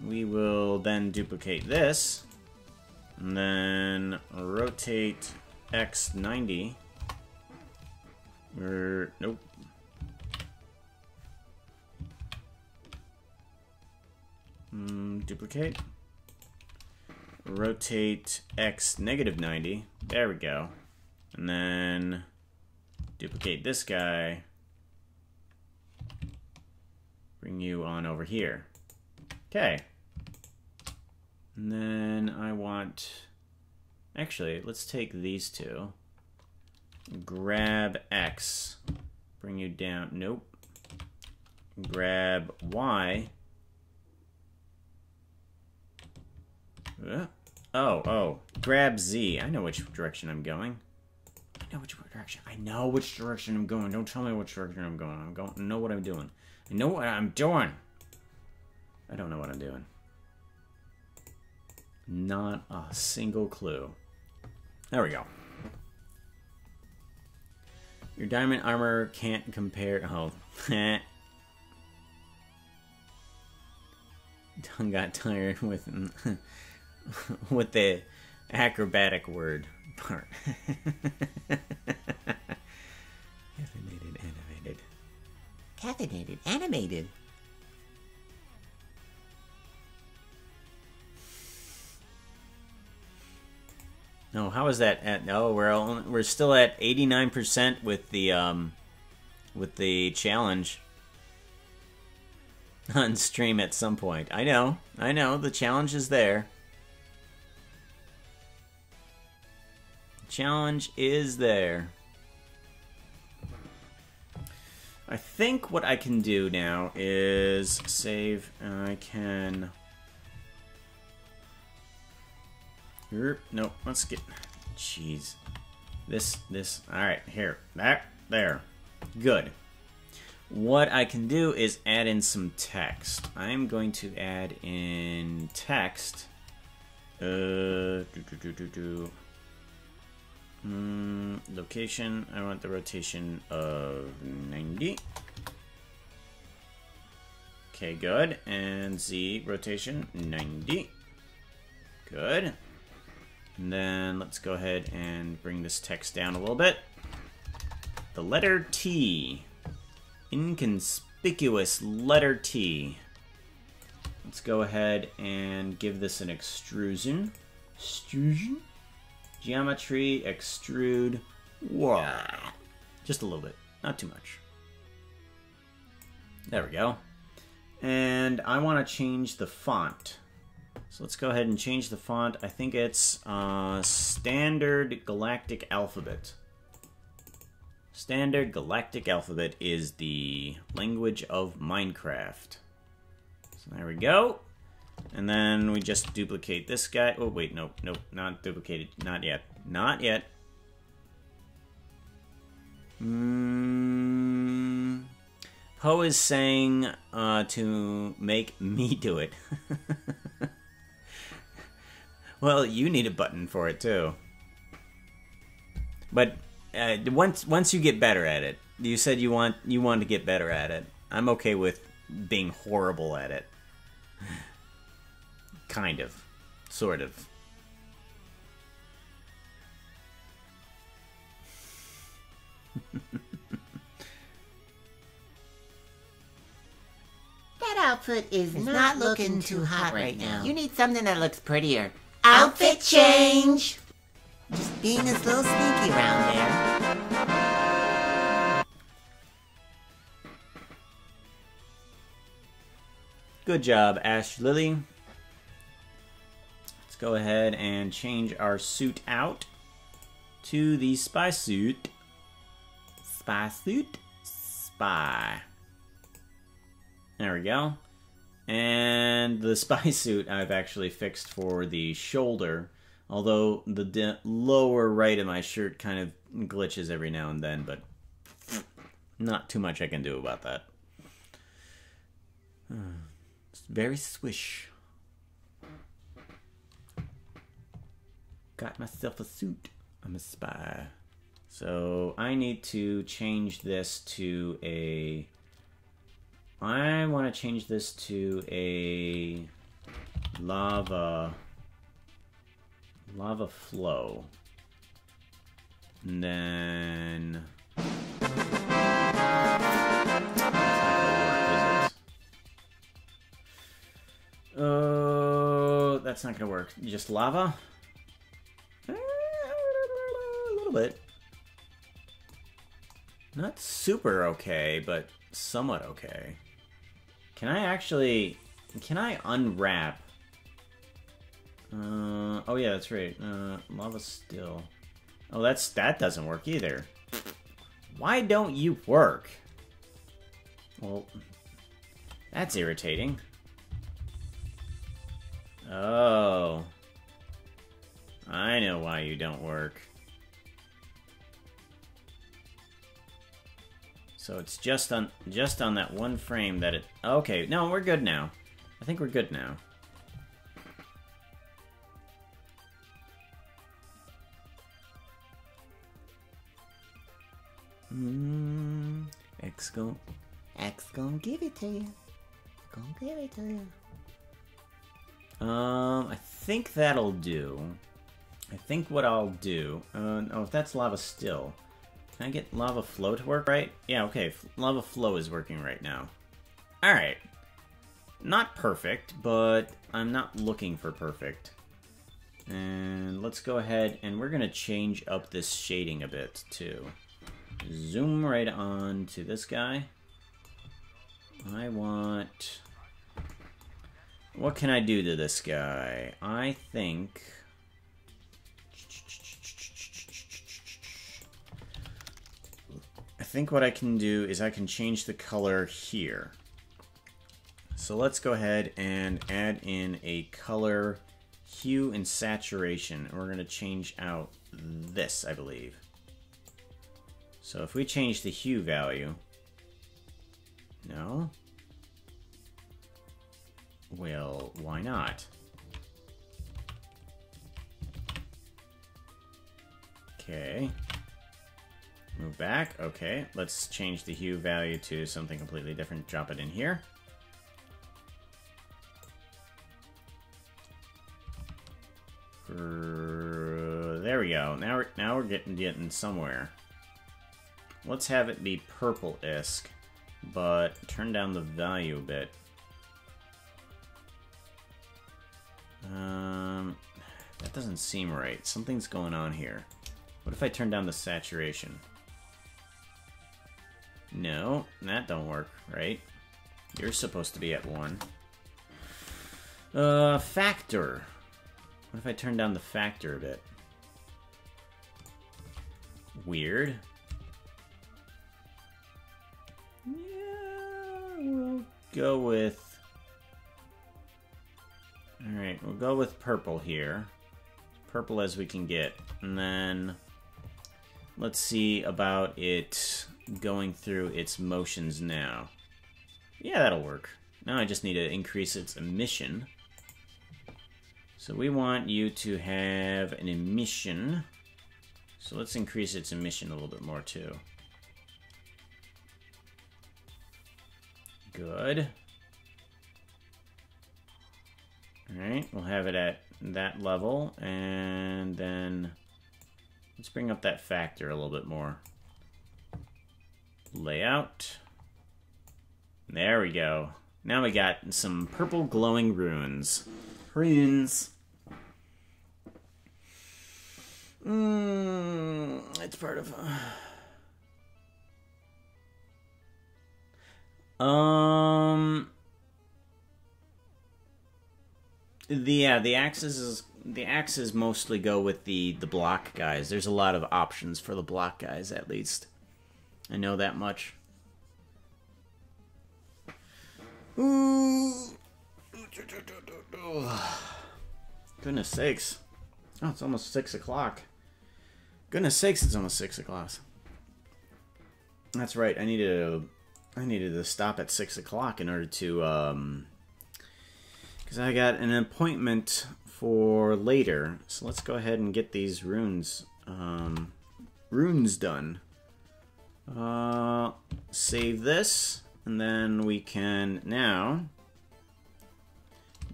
We will then duplicate this. And then rotate X 90. Or, nope. Mm, duplicate. Rotate X negative 90. There we go. And then duplicate this guy. Bring you on over here. Okay. And then I want... Actually, let's take these two grab X, bring you down, nope, grab Y, uh, oh, oh, grab Z, I know which direction I'm going, I know which direction, I know which direction I'm going, don't tell me which direction I'm going, I'm going, I know what I'm doing, I know what I'm doing, I don't know what I'm doing, not a single clue, there we go. Your diamond armor can't compare. Oh. Tongue got tired with with the acrobatic word part. Caffeinated, animated. Caffeinated, animated. No, how is that? At, no, we're only, we're still at eighty nine percent with the um, with the challenge on stream at some point. I know, I know, the challenge is there. Challenge is there. I think what I can do now is save. I can Nope, let's get... Jeez. This, this... Alright, here. That, there. Good. What I can do is add in some text. I'm going to add in text. Uh, do, do, do, do, do. Mm, location, I want the rotation of 90. Okay, good. And Z rotation, 90. Good. And then let's go ahead and bring this text down a little bit. The letter T. Inconspicuous letter T. Let's go ahead and give this an extrusion. Extrusion? Geometry, extrude. Just a little bit, not too much. There we go. And I want to change the font. So let's go ahead and change the font. I think it's uh, Standard Galactic Alphabet. Standard Galactic Alphabet is the language of Minecraft. So there we go. And then we just duplicate this guy. Oh, wait, nope, nope, not duplicated. Not yet. Not yet. Hmm. Poe is saying uh, to make me do it. well, you need a button for it too. But uh, once once you get better at it, you said you want you want to get better at it. I'm okay with being horrible at it. Kind of. Sort of. that outfit is not, not looking, looking too hot right now. You need something that looks prettier. Outfit change! Just being a little sneaky around there. Good job, Ash Lily go ahead and change our suit out to the spy suit. Spy suit? Spy. There we go. And the spy suit I've actually fixed for the shoulder, although the lower right of my shirt kind of glitches every now and then, but not too much I can do about that. It's very swish. Got myself a suit. I'm a spy. So I need to change this to a... I want to change this to a lava... Lava flow. And then... Oh, that's not gonna work. Just lava? Little bit. Not super okay, but somewhat okay. Can I actually... Can I unwrap? Uh, oh yeah, that's right. Uh, lava still. Oh, that's that doesn't work either. Why don't you work? Well, that's irritating. Oh. I know why you don't work. So it's just on just on that one frame that it... Okay, no, we're good now. I think we're good now. Hmm. X go. X gonna give it to you. Gonna give it to you. Um, I think that'll do. I think what I'll do. Uh, oh, if that's lava still. Can I get lava flow to work right? Yeah, okay. Lava flow is working right now. Alright. Not perfect, but I'm not looking for perfect. And let's go ahead and we're going to change up this shading a bit too. Zoom right on to this guy. I want... What can I do to this guy? I think... think what I can do is I can change the color here. So let's go ahead and add in a color hue and saturation. And we're going to change out this, I believe. So if we change the hue value... No? Well, why not? Okay. Move back. Okay, let's change the hue value to something completely different. Drop it in here. There we go. Now we're, now we're getting, getting somewhere. Let's have it be purple-esque, but turn down the value a bit. Um, that doesn't seem right. Something's going on here. What if I turn down the saturation? No, that don't work, right? You're supposed to be at 1. Uh, factor. What if I turn down the factor a bit? Weird. Yeah, we'll go with... Alright, we'll go with purple here. Purple as we can get. And then... Let's see about it going through its motions now. Yeah, that'll work. Now I just need to increase its emission. So we want you to have an emission. So let's increase its emission a little bit more too. Good. Alright, we'll have it at that level, and then let's bring up that factor a little bit more. Layout. There we go. Now we got some purple glowing runes. Runes. Mmm, it's part of. Uh... Um. The yeah, the axes is the axes mostly go with the the block guys. There's a lot of options for the block guys, at least. I know that much. Goodness sakes. Oh, it's almost 6 o'clock. Goodness sakes, it's almost 6 o'clock. That's right, I needed to, I needed to stop at 6 o'clock in order to, um... Because I got an appointment for later. So let's go ahead and get these runes, um... Runes done. Uh, save this, and then we can now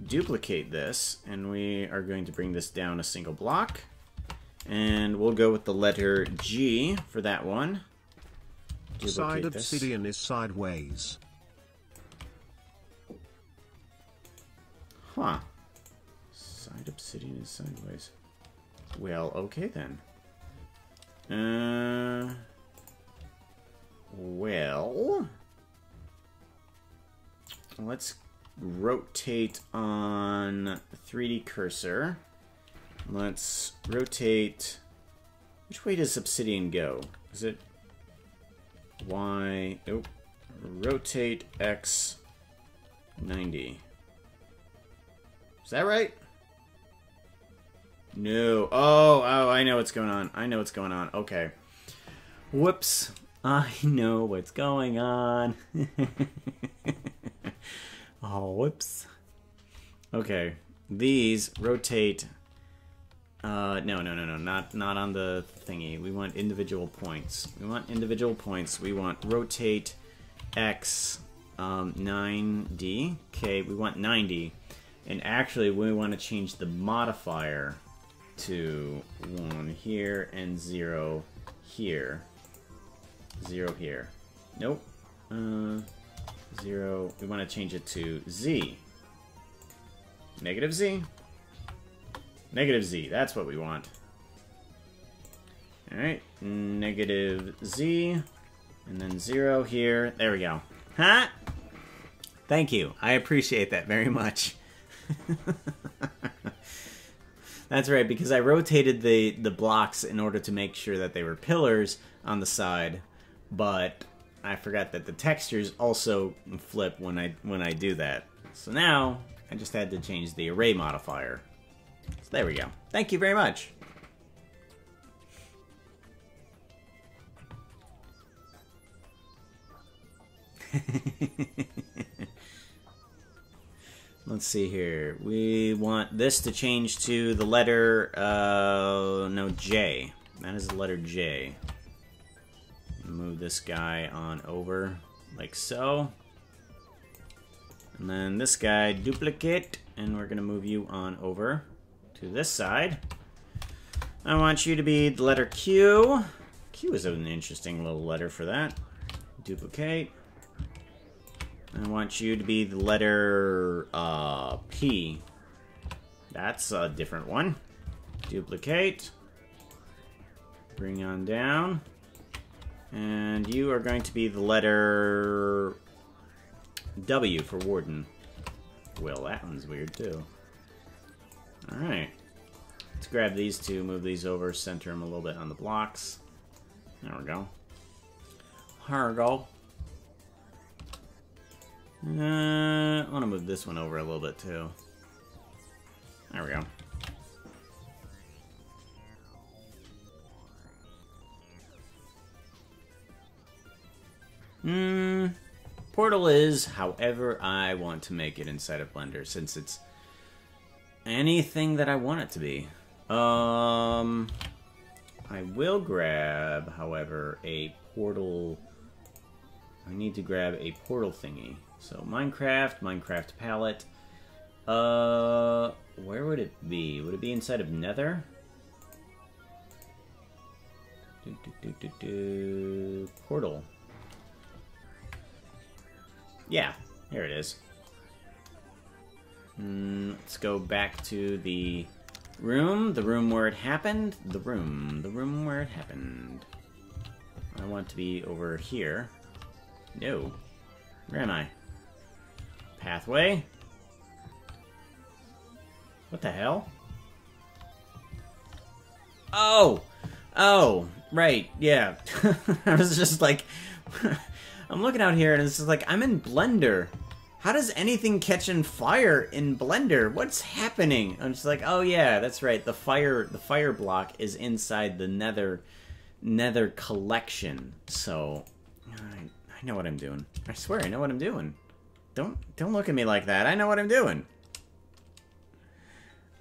duplicate this, and we are going to bring this down a single block. And we'll go with the letter G for that one. Duplicate Side obsidian this. is sideways. Huh. Side obsidian is sideways. Well, okay then. Uh... Well, let's rotate on 3D cursor. Let's rotate. Which way does obsidian go? Is it Y? Oh, rotate X 90. Is that right? No. Oh, oh, I know what's going on. I know what's going on. Okay. Whoops. I know what's going on. oh, whoops. Okay, these rotate. Uh, no, no, no, no, not not on the thingy. We want individual points. We want individual points. We want rotate X um, 9D. Okay, we want 90. And actually, we want to change the modifier to 1 here and 0 here. Zero here. Nope. Uh, zero. We want to change it to Z. Negative Z? Negative Z. That's what we want. Alright. Negative Z. And then zero here. There we go. Huh? Thank you. I appreciate that very much. That's right, because I rotated the, the blocks in order to make sure that they were pillars on the side but I forgot that the textures also flip when I when I do that. So now I just had to change the array modifier. So there we go. Thank you very much. Let's see here. We want this to change to the letter, uh, no, J. That is the letter J. Move this guy on over like so. And then this guy, duplicate, and we're to move you on over to this side. I want you to be the letter Q. Q is an interesting little letter for that. Duplicate. I want you to be the letter uh, P. That's a different one. Duplicate. Bring on down. And you are going to be the letter W for Warden. Well, that one's weird too. Alright. Let's grab these two, move these over, center them a little bit on the blocks. There we go. There we go. Uh, I want to move this one over a little bit too. There we go. Hmm. Portal is however I want to make it inside of Blender, since it's anything that I want it to be. Um, I will grab, however, a portal. I need to grab a portal thingy. So Minecraft, Minecraft palette. Uh, where would it be? Would it be inside of Nether? Do, do, do, portal. Yeah, here it is. Mm, let's go back to the room. The room where it happened. The room. The room where it happened. I want to be over here. No. Where am I? Pathway? What the hell? Oh! Oh, right, yeah. I was just like... I'm looking out here and it's just like, I'm in Blender. How does anything catch on fire in Blender? What's happening? I'm just like, oh yeah, that's right. The fire, the fire block is inside the Nether, Nether collection. So, I, I know what I'm doing. I swear, I know what I'm doing. Don't, don't look at me like that. I know what I'm doing.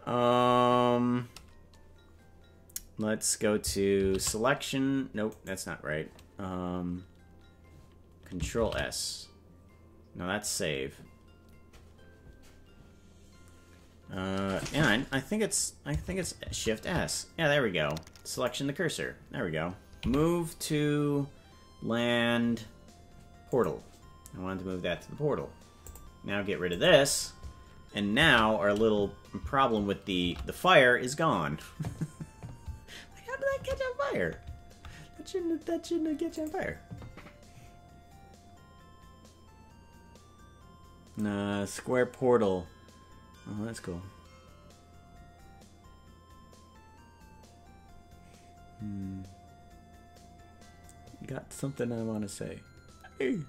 Um, let's go to selection. Nope, that's not right. Um, Control S. No, that's save. Uh, yeah, I, I think it's I think it's Shift S. Yeah, there we go. Selection the cursor. There we go. Move to land portal. I wanted to move that to the portal. Now get rid of this, and now our little problem with the the fire is gone. How did that catch on fire? That shouldn't that shouldn't have catch on fire. Uh, square portal. Oh, that's cool. Hmm. Got something I want to say. Hey.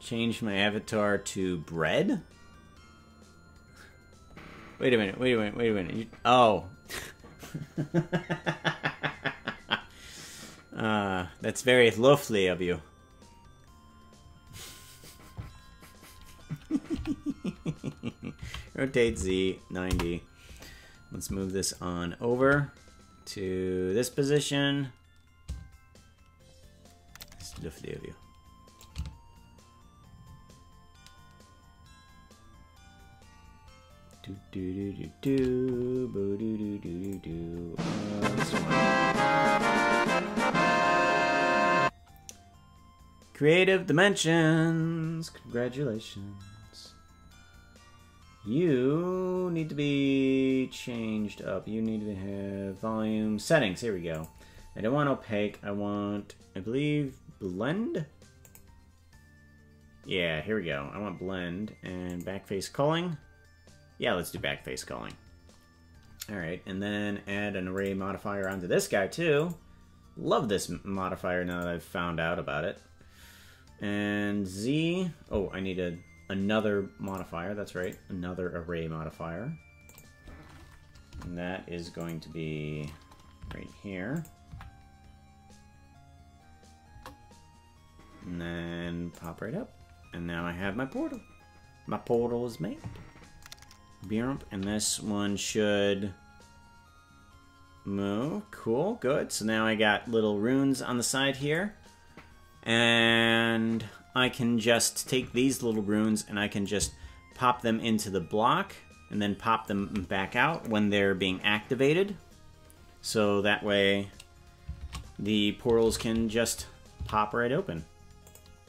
Change my avatar to bread? Wait a minute, wait a minute, wait a minute. You, oh. uh, that's very lovely of you. Rotate Z, 90. Let's move this on over to this position. Do view. Do do do do do do do do do do. Uh, this one. Creative dimensions. Congratulations. You need to be changed up. You need to have volume settings. Here we go. I don't want opaque. I want, I believe, blend. Yeah, here we go. I want blend and backface culling. Yeah, let's do backface culling. All right, and then add an array modifier onto this guy too. Love this modifier now that I've found out about it. And Z, oh, I need a another modifier, that's right, another array modifier. And that is going to be right here. And then pop right up. And now I have my portal. My portal is made. Beerump, and this one should move. Cool. Good. So now I got little runes on the side here. And I can just take these little runes and I can just pop them into the block and then pop them back out when they're being activated. So that way the portals can just pop right open.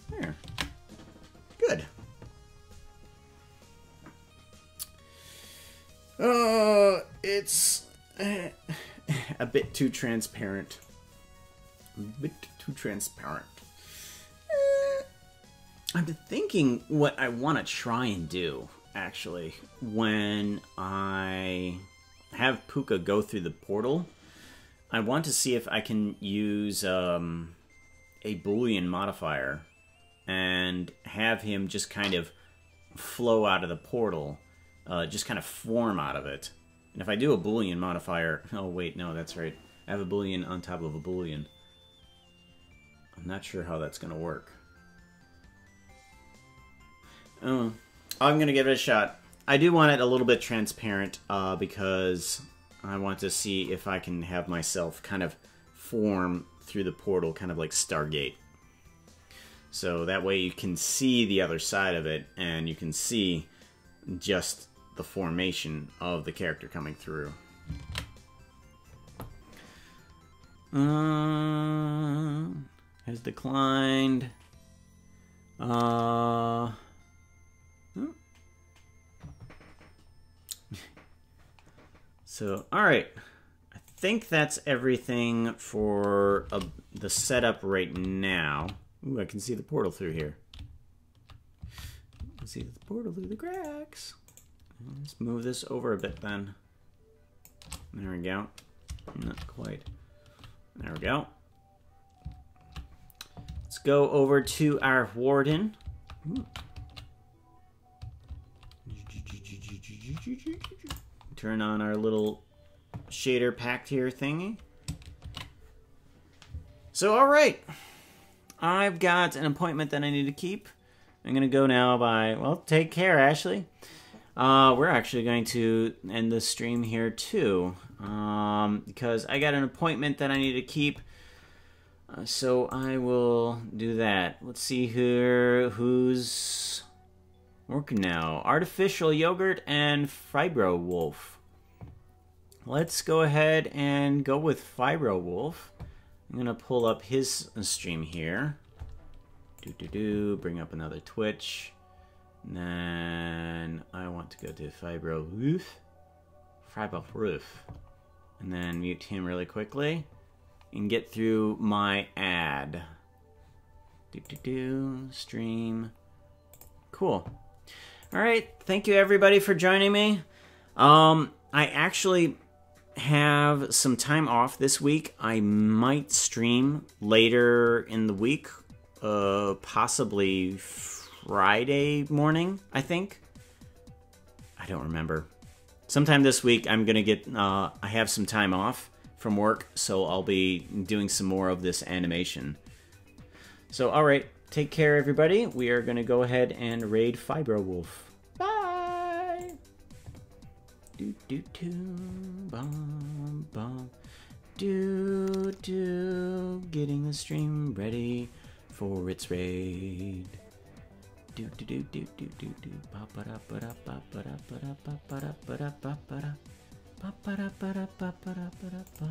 There. Good. Uh, it's a bit too transparent. A bit too transparent. I'm thinking what I want to try and do, actually, when I have Pooka go through the portal. I want to see if I can use um, a Boolean modifier and have him just kind of flow out of the portal, uh, just kind of form out of it. And if I do a Boolean modifier... Oh, wait, no, that's right. I have a Boolean on top of a Boolean. I'm not sure how that's going to work. Oh, I'm to give it a shot. I do want it a little bit transparent uh, because I want to see if I can have myself kind of form through the portal, kind of like Stargate. So that way you can see the other side of it and you can see just the formation of the character coming through. Uh, has declined. Uh, so, alright. I think that's everything for uh, the setup right now. Ooh, I can see the portal through here. See the portal through the cracks. Let's move this over a bit then. There we go. Not quite. There we go. Let's go over to our warden. Ooh. Turn on our little shader packed here thingy. So, all right. I've got an appointment that I need to keep. I'm going to go now by, well, take care, Ashley. Uh, we're actually going to end the stream here too, um, because I got an appointment that I need to keep. Uh, so I will do that. Let's see here who's working now. Artificial Yogurt and Fibro Wolf. Let's go ahead and go with Fibro Wolf. I'm gonna pull up his stream here. Do do do. Bring up another Twitch. And then I want to go to Fibro Roof. Fibro Roof. And then mute him really quickly. And get through my ad. Do do do. Stream. Cool. Alright, thank you everybody for joining me. Um, I actually have some time off this week. I might stream later in the week, uh, possibly Friday morning, I think. I don't remember. Sometime this week, I'm gonna get. Uh, I have some time off from work, so I'll be doing some more of this animation. So, all right, take care, everybody. We are gonna go ahead and raid Fibro Wolf. Bye. Do do do bum bum do do getting the stream ready for its raid do do do do do do do ba ba da ba da ba ba da ba da ba ba da ba da ba ba da ba ba da ba da ba ba da ba da ba